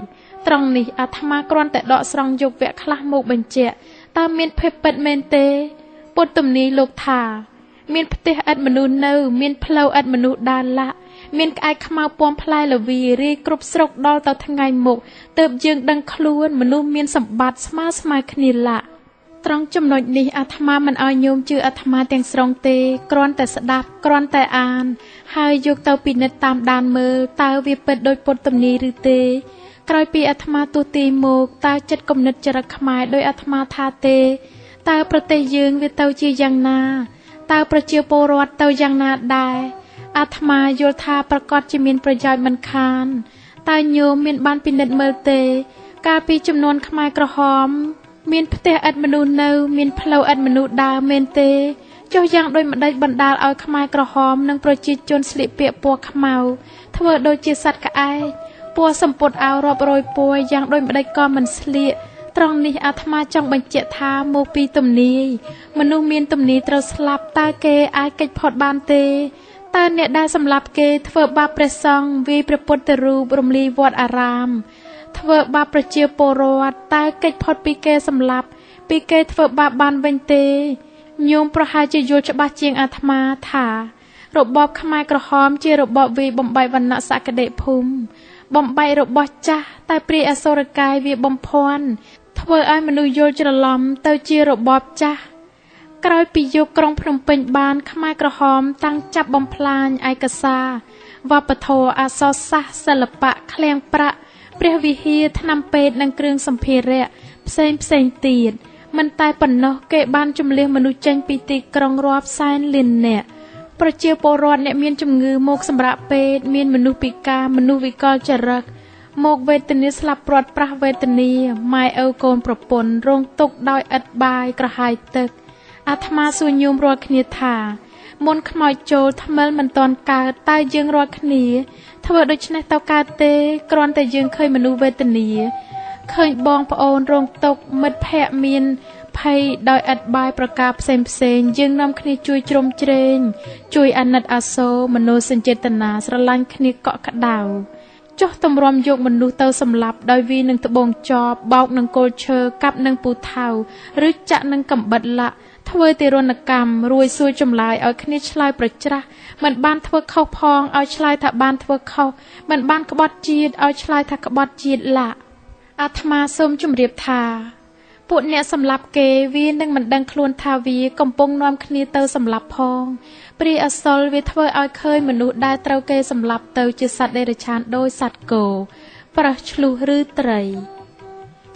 ត្រង់នេះអាត្មាគ្រាន់តែដកស្រង់យកវគ្គខ្លះមកបញ្ជាក់តើមានភេទពិតមែនទេពុទ្ធទំនាយលោកថា មានផ្ទះឥតមនុស្សនៅ មានផ្លូវឥតមនុស្សដើរឡាក់មានក្អែកខ្មៅពំផ្លែលវីរាយគ្រប់ស្រុកដល់ទៅថ្ងៃមុខទើបយើងដឹងខ្លួនមនុស្សមានសម្បត្តិស្មើស្មើគ្នាឡាក់ ត្រង់ចំណុចនេះអាត្មាមិនឲ្យញោមជឿអាត្មាទាំងស្រុងទេគ្រាន់តែស្ដាប់គ្រាន់តែអាន ហើយយកទៅពិនិត្យតាមដានមើលតើវាពិតដោយពុទ្ធទំនីឬទេ ក្រោយពីអាត្មាទូទីមកតើចិត្តគំនិតចរិតខ្មែរដោយអាត្មាថាទេតើប្រទេសយើងវាទៅជាយ៉ាងណាតើប្រជាពលរដ្ឋទៅយ៉ាងណាដែរអាត្មាយល់ថាប្រកាសជាមានប្រយោជន៍មិនខានតើញោមមានបានពិនិត្យមើលទេ កាលពីចំនួនខ្មែរក្រហម មានផ្ទះឥតមនុស្សនៅ មានផ្លូវឥតមនុស្សដើរមែនទេចុះយ៉ាងដូចម្ដេចបណ្ដាលឲ្យខ្មែរក្រហមនិងប្រជាជនស្លៀកពាក់ពណ៌ខ្មៅធ្វើដូចជាសត្វក្អែកពណ៌សម្ពុតអោរាប់រយពណ៌យ៉ាងដូចម្ដេចក៏មិនស្លៀកត្រង់នេះអាត្មាចង់បញ្ជាក់ថាមកពីទំនាយមនុស្សមានទំនាយត្រូវស្លាប់តើគេអាចកិច្ចផុតបានទេតើអ្នកដែលសម្លាប់គេធ្វើបាបព្រះសង្ឃវាយព្រះពុទ្ធរូបរំលាយវត្តអារាម ធ្វើបាបប្រជាពលរដ្ឋតើកិច្ចផុតពីគេសម្លាប់ ពីគេធ្វើបាបបានវិញទេញោមប្រហែលជាយល់ច្បាស់ជាងអាត្មាថារបបខ្មែរក្រហមជារបបវាយបំបីវណ្ណៈសក្តិភូមិបំបីរបស់ចាស់តែព្រាយអសុរកាយវាបំភាន់ធ្វើឲ្យមនុស្សយល់ច្រឡំទៅជារបបចាស់ក្រោយពីយកក្រុងភ្នំពេញបានខ្មែរក្រហមតាំងចាប់បំផ្លាញឯកសារវប្បធម៌អក្សរសាស្ត្រសិល្បៈឃ្លាំងប្រាក់ ព្រះវិហារថ្នាំពេទ្យនិងគ្រឿងសម្ភារៈផ្សេងផ្សេងទៀតមិនតែប៉ុណ្ណោះគេបានជំលះមនុស្សចេញពីទីក្រុងរាប់សែនលាននាក់ប្រជាពលរដ្ឋអ្នកមានជំងឺមកសម្រាប់ពេទ្យមានមនុស្សពិការមនុស្សវិកលចរិតមកវេទនាស្លាប់ព្រាត់ប្រាសវេទនាម៉ែឪកូនប្រពន្ធរងទុកដោយឥតបាយក្រហាយទឹកអាត្មាសួរញោមរាល់គ្នាថាមុនខ្មោចចូលថ្មិលមិនតន់កើតតើយើងរាល់គ្នា ធ្វើដូច្នេះទៅកើតទេគ្រាន់តែយើងឃើញមនុស្សវេទនាឃើញបងប្អូនរងទុកមិត្តភ័ក្តិមានភ័យដោយឥតបាយប្រការផ្សេងផ្សេងយើងនាំគ្នាជួយជ្រោមជ្រែងជួយអាណិតអាសូរមនោសញ្ចេតនាស្រឡាញ់គ្នាកក់ក្ដៅចុះទម្រាំយកមនុស្សទៅសម្លាប់ដោយវានឹងត្បូងចបបោកនឹងគល់ឈើកាប់នឹងពូថៅឬចាក់នឹងកំបិតលាក់ ធ្វើទារុណកម្មរួយសួរចម្លើយឲ្យគ្នាឆ្លើយប្រច្រាស់មិនបានធ្វើខុសផងឲ្យឆ្លើយថាបានធ្វើខុសមិនបានក្បត់ជាតិឲ្យឆ្លើយថាក្បត់ជាតិឡាអាត្មាសូមជម្រាបថាពួកអ្នកសម្លាប់គេវានឹងមិនដឹងខ្លួនថាវាកំពុងនាំគ្នាទៅសម្លាប់ផងព្រាអសុលវាធ្វើឲ្យឃើញមនុស្សដែលត្រូវគេសម្លាប់ទៅជាសត្វដេរឆានដោយសត្វគោប្រោះឆ្លុះឬត្រី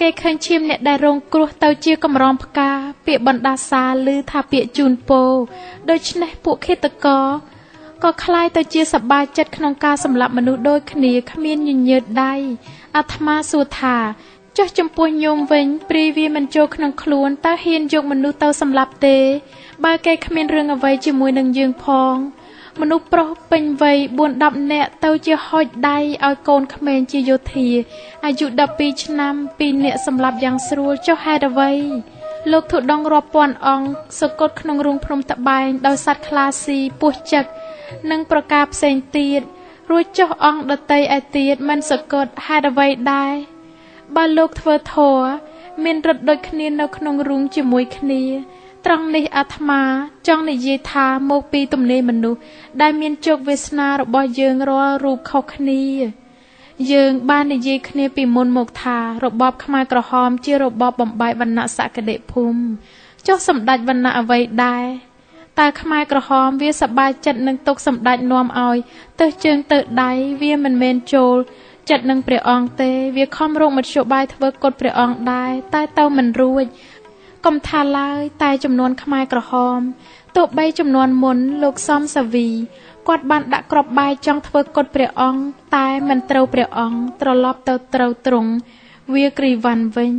គេឃើញឈាមអ្នកដែលរងគ្រោះទៅជាកម្រងផ្កា ពាក្យបណ្ដាសាឬថាពាក្យជូនពោដូច្នេះពួកឃាតករក៏คล้ายទៅជាសប្បាយចិត្តក្នុងការសម្លាប់មនុស្សដូចគ្នាគ្មានញញើតដៃអាត្មាសួរថាចុះចំពោះញោមវិញព្រីវាមិនចូលក្នុងខ្លួនតើហ៊ានយកមនុស្សទៅសម្លាប់ទេ បើគេគ្មានរឿងអ្វីជាមួយនឹងយើងផងមនុស្សប្រុសពេញវ័យ4 10នាក់ទៅជាហុចដៃឲ្យកូនក្មេងជាយោធាអាយុ12ឆ្នាំ2នាក់សម្លាប់យ៉ាងស្រួលចុះហេតុអ្វី លោកធុដងរាប់ពាន់អង្គសកត់ក្នុងរូងភ្នំតបែងដោយសัตว์ខ្លាស៊ីពស់ចឹកនិងប្រការផ្សេងទៀតរួចចុះអង្គដតីឯទៀតមិនសកត់ហេតុអ្វីដែរបើលោកធ្វើធัวមានរិទ្ធដូចគ្នានៅក្នុងរូងជាមួយគ្នា ត្រង់នេះអាត្មាចង់និយាយថាមកពីទំនេរមនុស្សដែលមានជោគវាសនារបស់យើងរាល់រូបខុសគ្នា យើងបាននិយាយគ្នាពីមុនមកថារបបខ្មែរក្រហមជារបបបំបាយវណ្ណៈសក្តិភូមិចុះសម្ដេចវណ្ណៈអ្វីដែរតើខ្មែរក្រហមវាសប្បាយចិត្តនឹងទុកសម្ដេចនាំឲ្យទៅជើងទៅដៃវាមិនមែនចូលចិត្តនឹងព្រះអង្គទេវាខំរកមធ្យោបាយធ្វើកុដព្រះអង្គដែរតែទៅមិនរួចកុំថាឡើយតែចំនួនខ្មែរក្រហម ទោះបីចំនួនមុនលោកសំសាវីគាត់បានដាក់ក្របបាយចង់ធ្វើកុដព្រះអង្គតែមិនត្រូវព្រះអង្គត្រឡប់ទៅត្រូវត្រង់វាគ្រីវ៉ាន់វិញ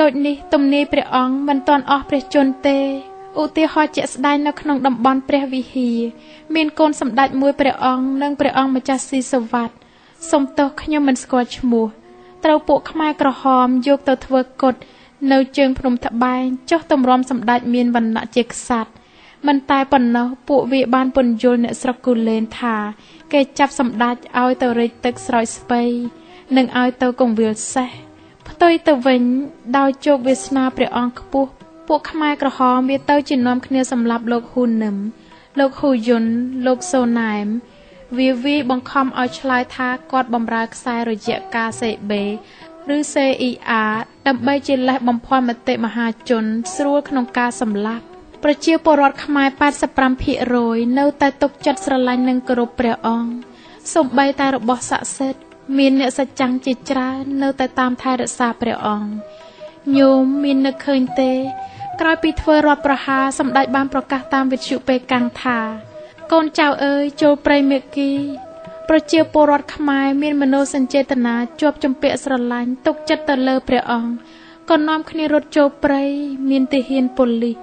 ដូចនេះទំនាយព្រះអង្គមិនទាន់អស់ព្រះជន្មទេឧទាហរណ៍ជាក់ស្ដែងនៅក្នុងតំបន់ព្រះវិហារមានកូនសម្ដេចមួយព្រះអង្គនិងព្រះអង្គម្ចាស់ស៊ីសវ័តសុំទោសខ្ញុំមិនស្គាល់ឈ្មោះត្រូវពួកខ្មែរក្រហមយកទៅធ្វើកុដនៅជើងភ្នំត្បែងចុះទម្រាំសម្ដេចមានវណ្ណៈជាក្សត្រ មិនតែប៉ុណ្ណោះពួកវាបានពន្យល់អ្នកស្រុកគូលែនថា គេចាប់សម្ដេចឲ្យទៅរិចទឹកស្រោចស្ពៃនិងឲ្យទៅកងវិលសេះផ្ទុយទៅវិញដោយជោគវាសនាព្រះអង្គខ្ពស់ពួកខ្មែរក្រហមវាទៅជានាំគ្នាសម្លាប់លោកហ៊ូនឹមលោកហ៊ូយុនលោកសូណែមវាវាបង្ខំឲ្យឆ្លើយថាគាត់បំរើខ្សែរយៈការសេបេឬ CER ដើម្បីជាលេសបំភាន់មតិមហាជនស្រួលក្នុងការសម្លាប់ ប្រជាពលរដ្ឋខ្មែរ85%នៅតែទុកចិត្តស្រឡាញ់និងគោរពព្រះអង្គសូម្បីតែរបស់ស័ក្តិសិទ្ធិមានអ្នកសច្ចាំងជាច្រើននៅតែតាមថែរក្សាព្រះអង្គញោមមាននឹកឃើញទេ ក្រោយពីធ្វើរដ្ឋប្រហារសម្ដេចបានប្រកាសតាមវិទ្យុពេកាំងថា កូនចៅអើយចូលព្រៃមេគីប្រជាពលរដ្ឋខ្មែរមានមនោសញ្ចេតនាជាប់ជំពាក់ស្រឡាញ់ទុកចិត្តទៅលើព្រះអង្គក៏នាំគ្នារត់ចូលព្រៃមានទាហានប៉ូលីស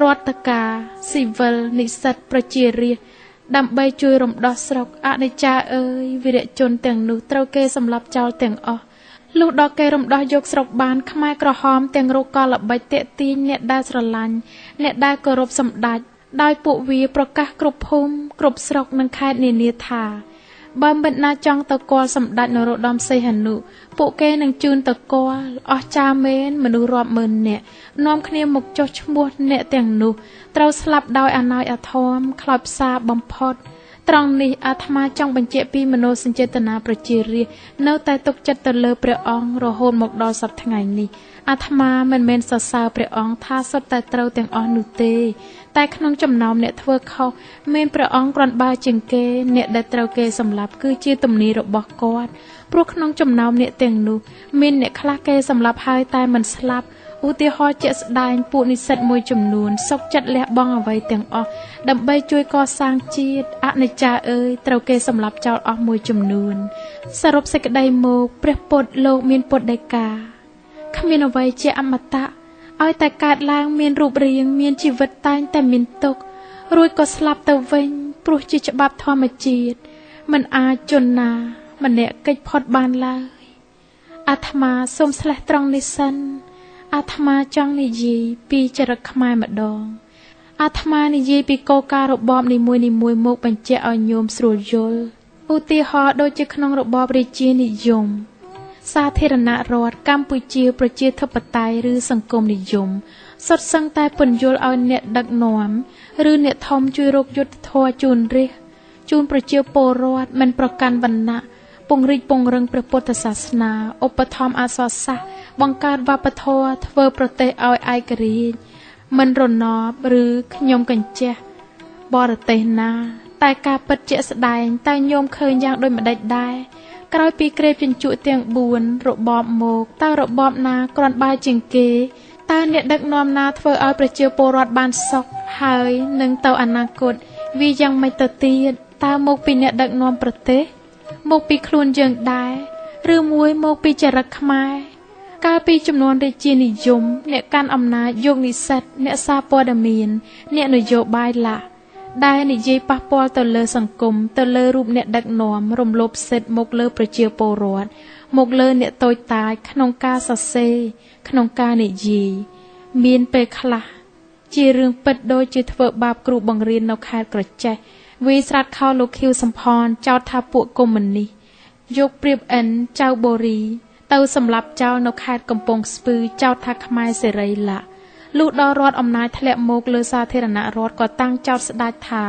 រដ្ឋការស៊ីវិលនិស្សិតប្រជារាស្ត្រដើម្បីជួយរំដោះស្រុកអនិច្ចាអើយវីរជនទាំងនោះត្រូវគេសម្លាប់ចោលទាំងអស់លុះដល់គេរំដោះយកស្រុកបានខ្មែរក្រហមទាំងរកកលល្បិចតាកទាញអ្នកដែលស្រឡាញ់អ្នកដែលគោរពសម្ដេចដោយពួកវាប្រកាសគ្រប់ភូមិគ្រប់ស្រុកនិងខេត្តនានាថា បើមិនណាចង់ទៅគាល់សម្ដេចនរោត្តមសីហនុពួកគេនឹងជូនទៅគាល់អស់ចាមែនមនុស្សរាប់ម៉ឺននាក់នាំគ្នាមកចុះឈ្មោះអ្នកទាំងនោះត្រូវស្លាប់ដោយអណោចអធមខ្លោចផ្សាបំផុតត្រង់នេះអាត្មាចង់បញ្ជាក់ពីមនោសញ្ចេតនាប្រជារាស្ត្រនៅតែទុកចិត្តទៅលើព្រះអង្គរហូតមកដល់សប្តាហ៍ថ្ងៃនេះ អាត្មាមិនមែនសរសើរព្រះអង្គថាសុទ្ធតែត្រូវទាំងអស់នោះទេ តែក្នុងចំណោមអ្នកធ្វើខុសមានព្រះអង្គគ្រាន់បើជាងគេ អ្នកដែលត្រូវគេសម្លាប់គឺជាទំនាយរបស់គាត់ព្រោះក្នុងចំណោមអ្នកទាំងនោះមានអ្នកខ្លះគេសម្លាប់ហើយតែមិនស្លាប់ឧទាហរណ៍ជាក់ស្ដែងពួកនិស្សិតមួយចំនួនសុកចិត្តលះបង់អ្វីទាំងអស់ដើម្បីជួយកសាងជាតិអនិច្ចាអើយត្រូវគេសម្លាប់ចោលអស់មួយចំនួន សរុបសេចក្តីមកព្រះពុទ្ធលោកមានពុទ្ធដីកា គ្មានអ្វីជាអមតៈឲ្យតែកើតឡើងមានរូបរាងមានជីវិតតែងតែមានទុករួចក៏ស្លាប់ទៅវិញព្រោះជាច្បាប់ធម្មជាតិមិនអាចជន់ណា ម្នាក់កិច្ចផុតបានឡើយអាត្មាសូមស្លេះត្រង់នេះសិនអាត្មាចង់និយាយពីចរិតខ្មែរម្ដងអាត្មានិយាយពីកលការរបបនីមួយៗមកបញ្ជាក់ឲ្យញោមស្រួលយល់ឧទាហរណ៍ដូចជាក្នុងរបបរាជានិយម សាធារណរដ្ឋកម្ពុជាប្រជាធិបតេយ្យឬសង្គមនិយមសុទ្ធសឹងតែពន្យល់ឲ្យអ្នកដឹកនាំឬអ្នកធំជួយរកយុទ្ធធរជូនរាជជូនប្រជាពលរដ្ឋមិនប្រកាន់វណ្ណៈពង្រីកពង្រឹងព្រះពុទ្ធសាសនាឧបត្ថម្ភអសរសាស្ត្របង្កើតវប្បធម៌ធ្វើប្រទេសឲ្យឯករាជ្យមិនរណបឬខ្ញុំកញ្ចេះបរទេសណា តែការពិតជាក់ស្ដែងតែញោមឃើញយ៉ាងដូចម្ដេចដែរ ក្រោយពីក្រេបជញ្ជក់ទាំង4របបមកតើរបបណាគ្រាន់បើជាងគេតើអ្នកដឹកនាំណាធ្វើឲ្យប្រជាពលរដ្ឋបានសុខហើយនឹងទៅអនាគតវាយ៉ាងម៉េចទៅទៀតតើមកពីអ្នកដឹកនាំប្រទេសមកពីខ្លួនយើងដែរឬមួយមកពីចរិតខ្មែរកាលពីចំនួនរាជានិយមអ្នកកាន់អំណាចយកនិស្សិតអ្នកសារព័ត៌មាន អ្នកនយោបាយឡា ដែលនិយាយប៉ះពាល់ទៅលើសង្គមទៅលើរូបអ្នកដឹកនាំរំលោភសិទ្ធិមកលើប្រជាពលរដ្ឋមកលើអ្នកតូចតាចក្នុងការសរសេរក្នុងការនិយាយមានពេលខ្លះជារឿងពិតដូចជាធ្វើបាបគ្រូបង្រៀននៅខេត្តក្រចេះវាស្រាតខោលោកខៀវសំផនចោទថាពួកកុម្មុយនីសយកព្រៀបអិនចៅបូរី ទៅសម្លាប់ចោលនៅខេត្តកំពង់ស្ពឺចោទថាខ្មែរសេរីឡា លុះដល់រដ្ឋអំណាចធ្លាក់មកលើសាធារណរដ្ឋក៏តាំងចោទស្ដេចថា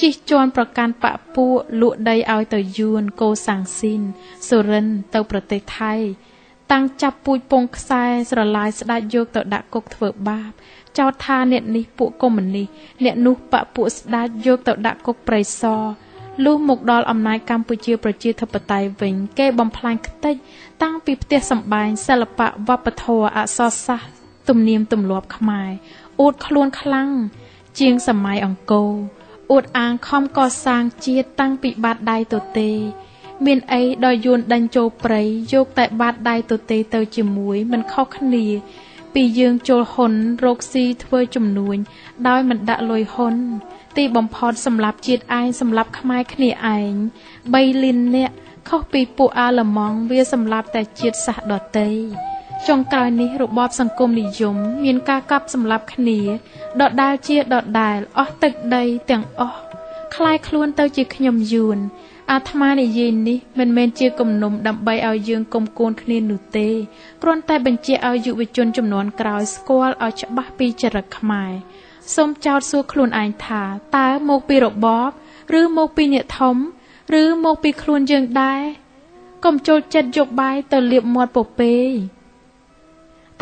ជិះជាន់ប្រកាន់បពពួកលក់ដីឲ្យទៅយួនកោសាំងស៊ីនសូរិនទៅប្រទេសថៃ តាំងចាប់ពូជពងខ្សែស្រឡាយស្ដេចយកទៅដាក់គុកធ្វើបាប ចោទថាអ្នកនេះពួកកុម្មុយនីសអ្នកនោះបពពួកស្ដេចយកទៅដាក់គុកព្រៃសរលុះមកដល់អំណាចកម្ពុជាប្រជាធិបតេយ្យវិញ គេបំផ្លាញខ្ទេចតាំងពីផ្ទះសម្បែងសិល្បៈវប្បធម៌អក្សរសាស្ត្រ ទំនៀមទម្លាប់ខ្មែរអួតខ្លួនខ្លាំងជាងសម័យអង្គរអួតអាងខំកសាងជាតិតាំងពីបាតដៃទទេ មានអីដល់យួនដេញចូលព្រៃយកតែបាតដៃទទេទៅជាមួយមិនខុសគ្នា ពីយើងចូលហ៊ុនរកស៊ីធ្វើជំនួញដោយមិនដាក់លុយហ៊ុន ទីបំផុតសម្រាប់ជាតិឯងសម្រាប់ខ្មែរគ្នាឯង3លាននាក់ខុសពីពួកអាឡឺម៉ង់វាសម្រាប់តែជាតិសាសន៍ដតី ចុងក្រោយនេះរបបសង្គមនិយមមានការកាប់សម្លាប់គ្នាដដែលជាដដែលអស់ទឹកដីទាំងអស់คล้ายខ្លួនទៅជាខ្ញុំយួនអាត្មានិយាយនេះមិនមែនជាគំនុំដើម្បីឲ្យយើងគុំគួនគ្នានោះទេគ្រាន់តែបញ្ជាក់ឲ្យយុវជនចំនួនក្រោយស្គាល់ឲ្យច្បាស់ពីចរិតខ្មែរសូមចោទសួរខ្លួនឯងថាតើមកពីរបបឬមកពីអ្នកធំ ឬមកពីខ្លួនយើងដែរកុំចូលចិត្តយកបាយទៅលាបមាត់ពពេ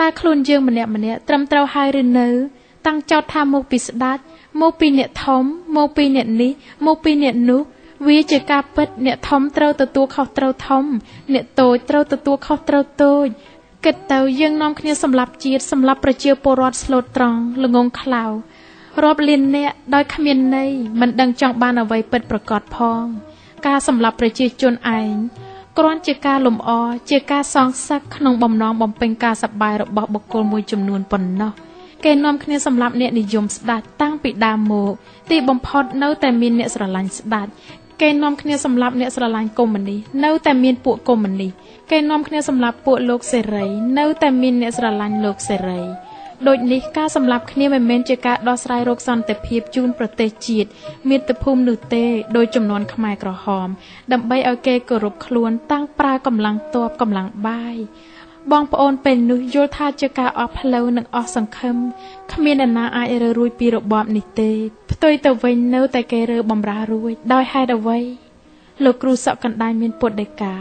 តើខ្លួនយើងម្នាក់ម្នាក់ត្រឹមត្រូវហើយឬនៅ តាំងចោតថាមកពីស្ដាច់មកពីអ្នកធំមកពីអ្នកនេះមកពីអ្នកនោះវាជាការពិតអ្នកធំត្រូវទទួលខុសត្រូវធំ អ្នកតូចត្រូវទទួលខុសត្រូវតូចគិតទៅយើងនាំគ្នាសម្លាប់ជាតិសម្លាប់ប្រជាពលរដ្ឋស្លូតត្រង់ល្ងងខ្លៅរាប់លានអ្នកដោយគ្មានន័យមិនដឹងចង់បានអ្វីពិតប្រកបផង ការសម្លាប់ប្រជាជនឯង គ្រាន់ជាការលំអជាការសងសឹកក្នុងបំណងបំពេញការសប្បាយរបស់បុគ្គលមួយចំនួនប៉ុណ្ណោះគេនាំគ្នាសម្លាប់អ្នកនិយមស្ដេចតាំងពីដើមមកទីបំផុតនៅតែមានអ្នកស្រឡាញ់ស្ដេចគេនាំគ្នាសម្លាប់អ្នកស្រឡាញ់កុម្មុយនីសនៅតែមានពួកកុម្មុយនីសគេនាំគ្នាសម្លាប់ពួកលោកសេរី នៅតែមានអ្នកស្រឡាញ់លោកសេរី ដូចនេះការសម្លាប់គ្នាមិនមែនជាការដោះស្រាយរោគសន្តិភាពជូនប្រទេសជាតិមាតុភូមិនោះទេដោយចំនួនខ្មែរក្រហម ដើម្បីឲ្យគេគោរពខ្លួនតាំងប្រើកម្លាំងទ័ពកម្លាំងបាយបងប្អូនពេលនោះយល់ថាជាការអស់ផ្លូវនិងអស់សង្ឃឹមគ្មានអ្នកណាអាចរើរួចពីរបបនេះទេ ផ្ទុយទៅវិញនៅតែគេរើបំរើរួចដោយហេតុអ្វីលោកគ្រូសក់កណ្ដាលមានពុទ្ធដីកា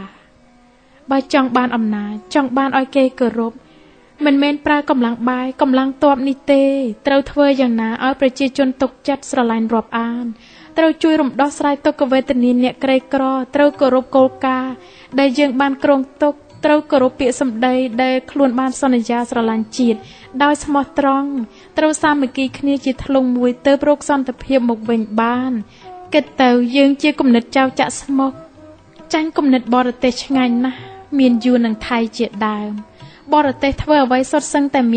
បើចង់បានអំណាចចង់បានឲ្យគេគោរព មិនមែនប្រើកម្លាំងបាយកម្លាំងទ័ពនេះទេត្រូវធ្វើយ៉ាងណាឲ្យប្រជាជនទុកចិត្តស្រឡាញ់រាប់អានត្រូវជួយរំដោះស្រាយទុក្ខវេទនាអ្នកក្រីក្រត្រូវគោរពគោលការណ៍ដែលយើងបានគ្រងទុកត្រូវគោរពពាក្យសម្ដីដែលខ្លួនបានសន្យាស្រឡាញ់ជាតិដោយស្មោះត្រង់ត្រូវសាមគ្គីគ្នាជាធ្លុងមួយទៅប្រកសន្តិភាពមកវិញបានគិតទៅយើងជាគំនិតចៅចាក់ស្មុកចាញ់គំនិតបរទេសឆ្ងាញ់ណាស់មានយួននិងថៃជាដើម បរទេសធ្វើអ្វីសុទ្ធសឹងតែមាន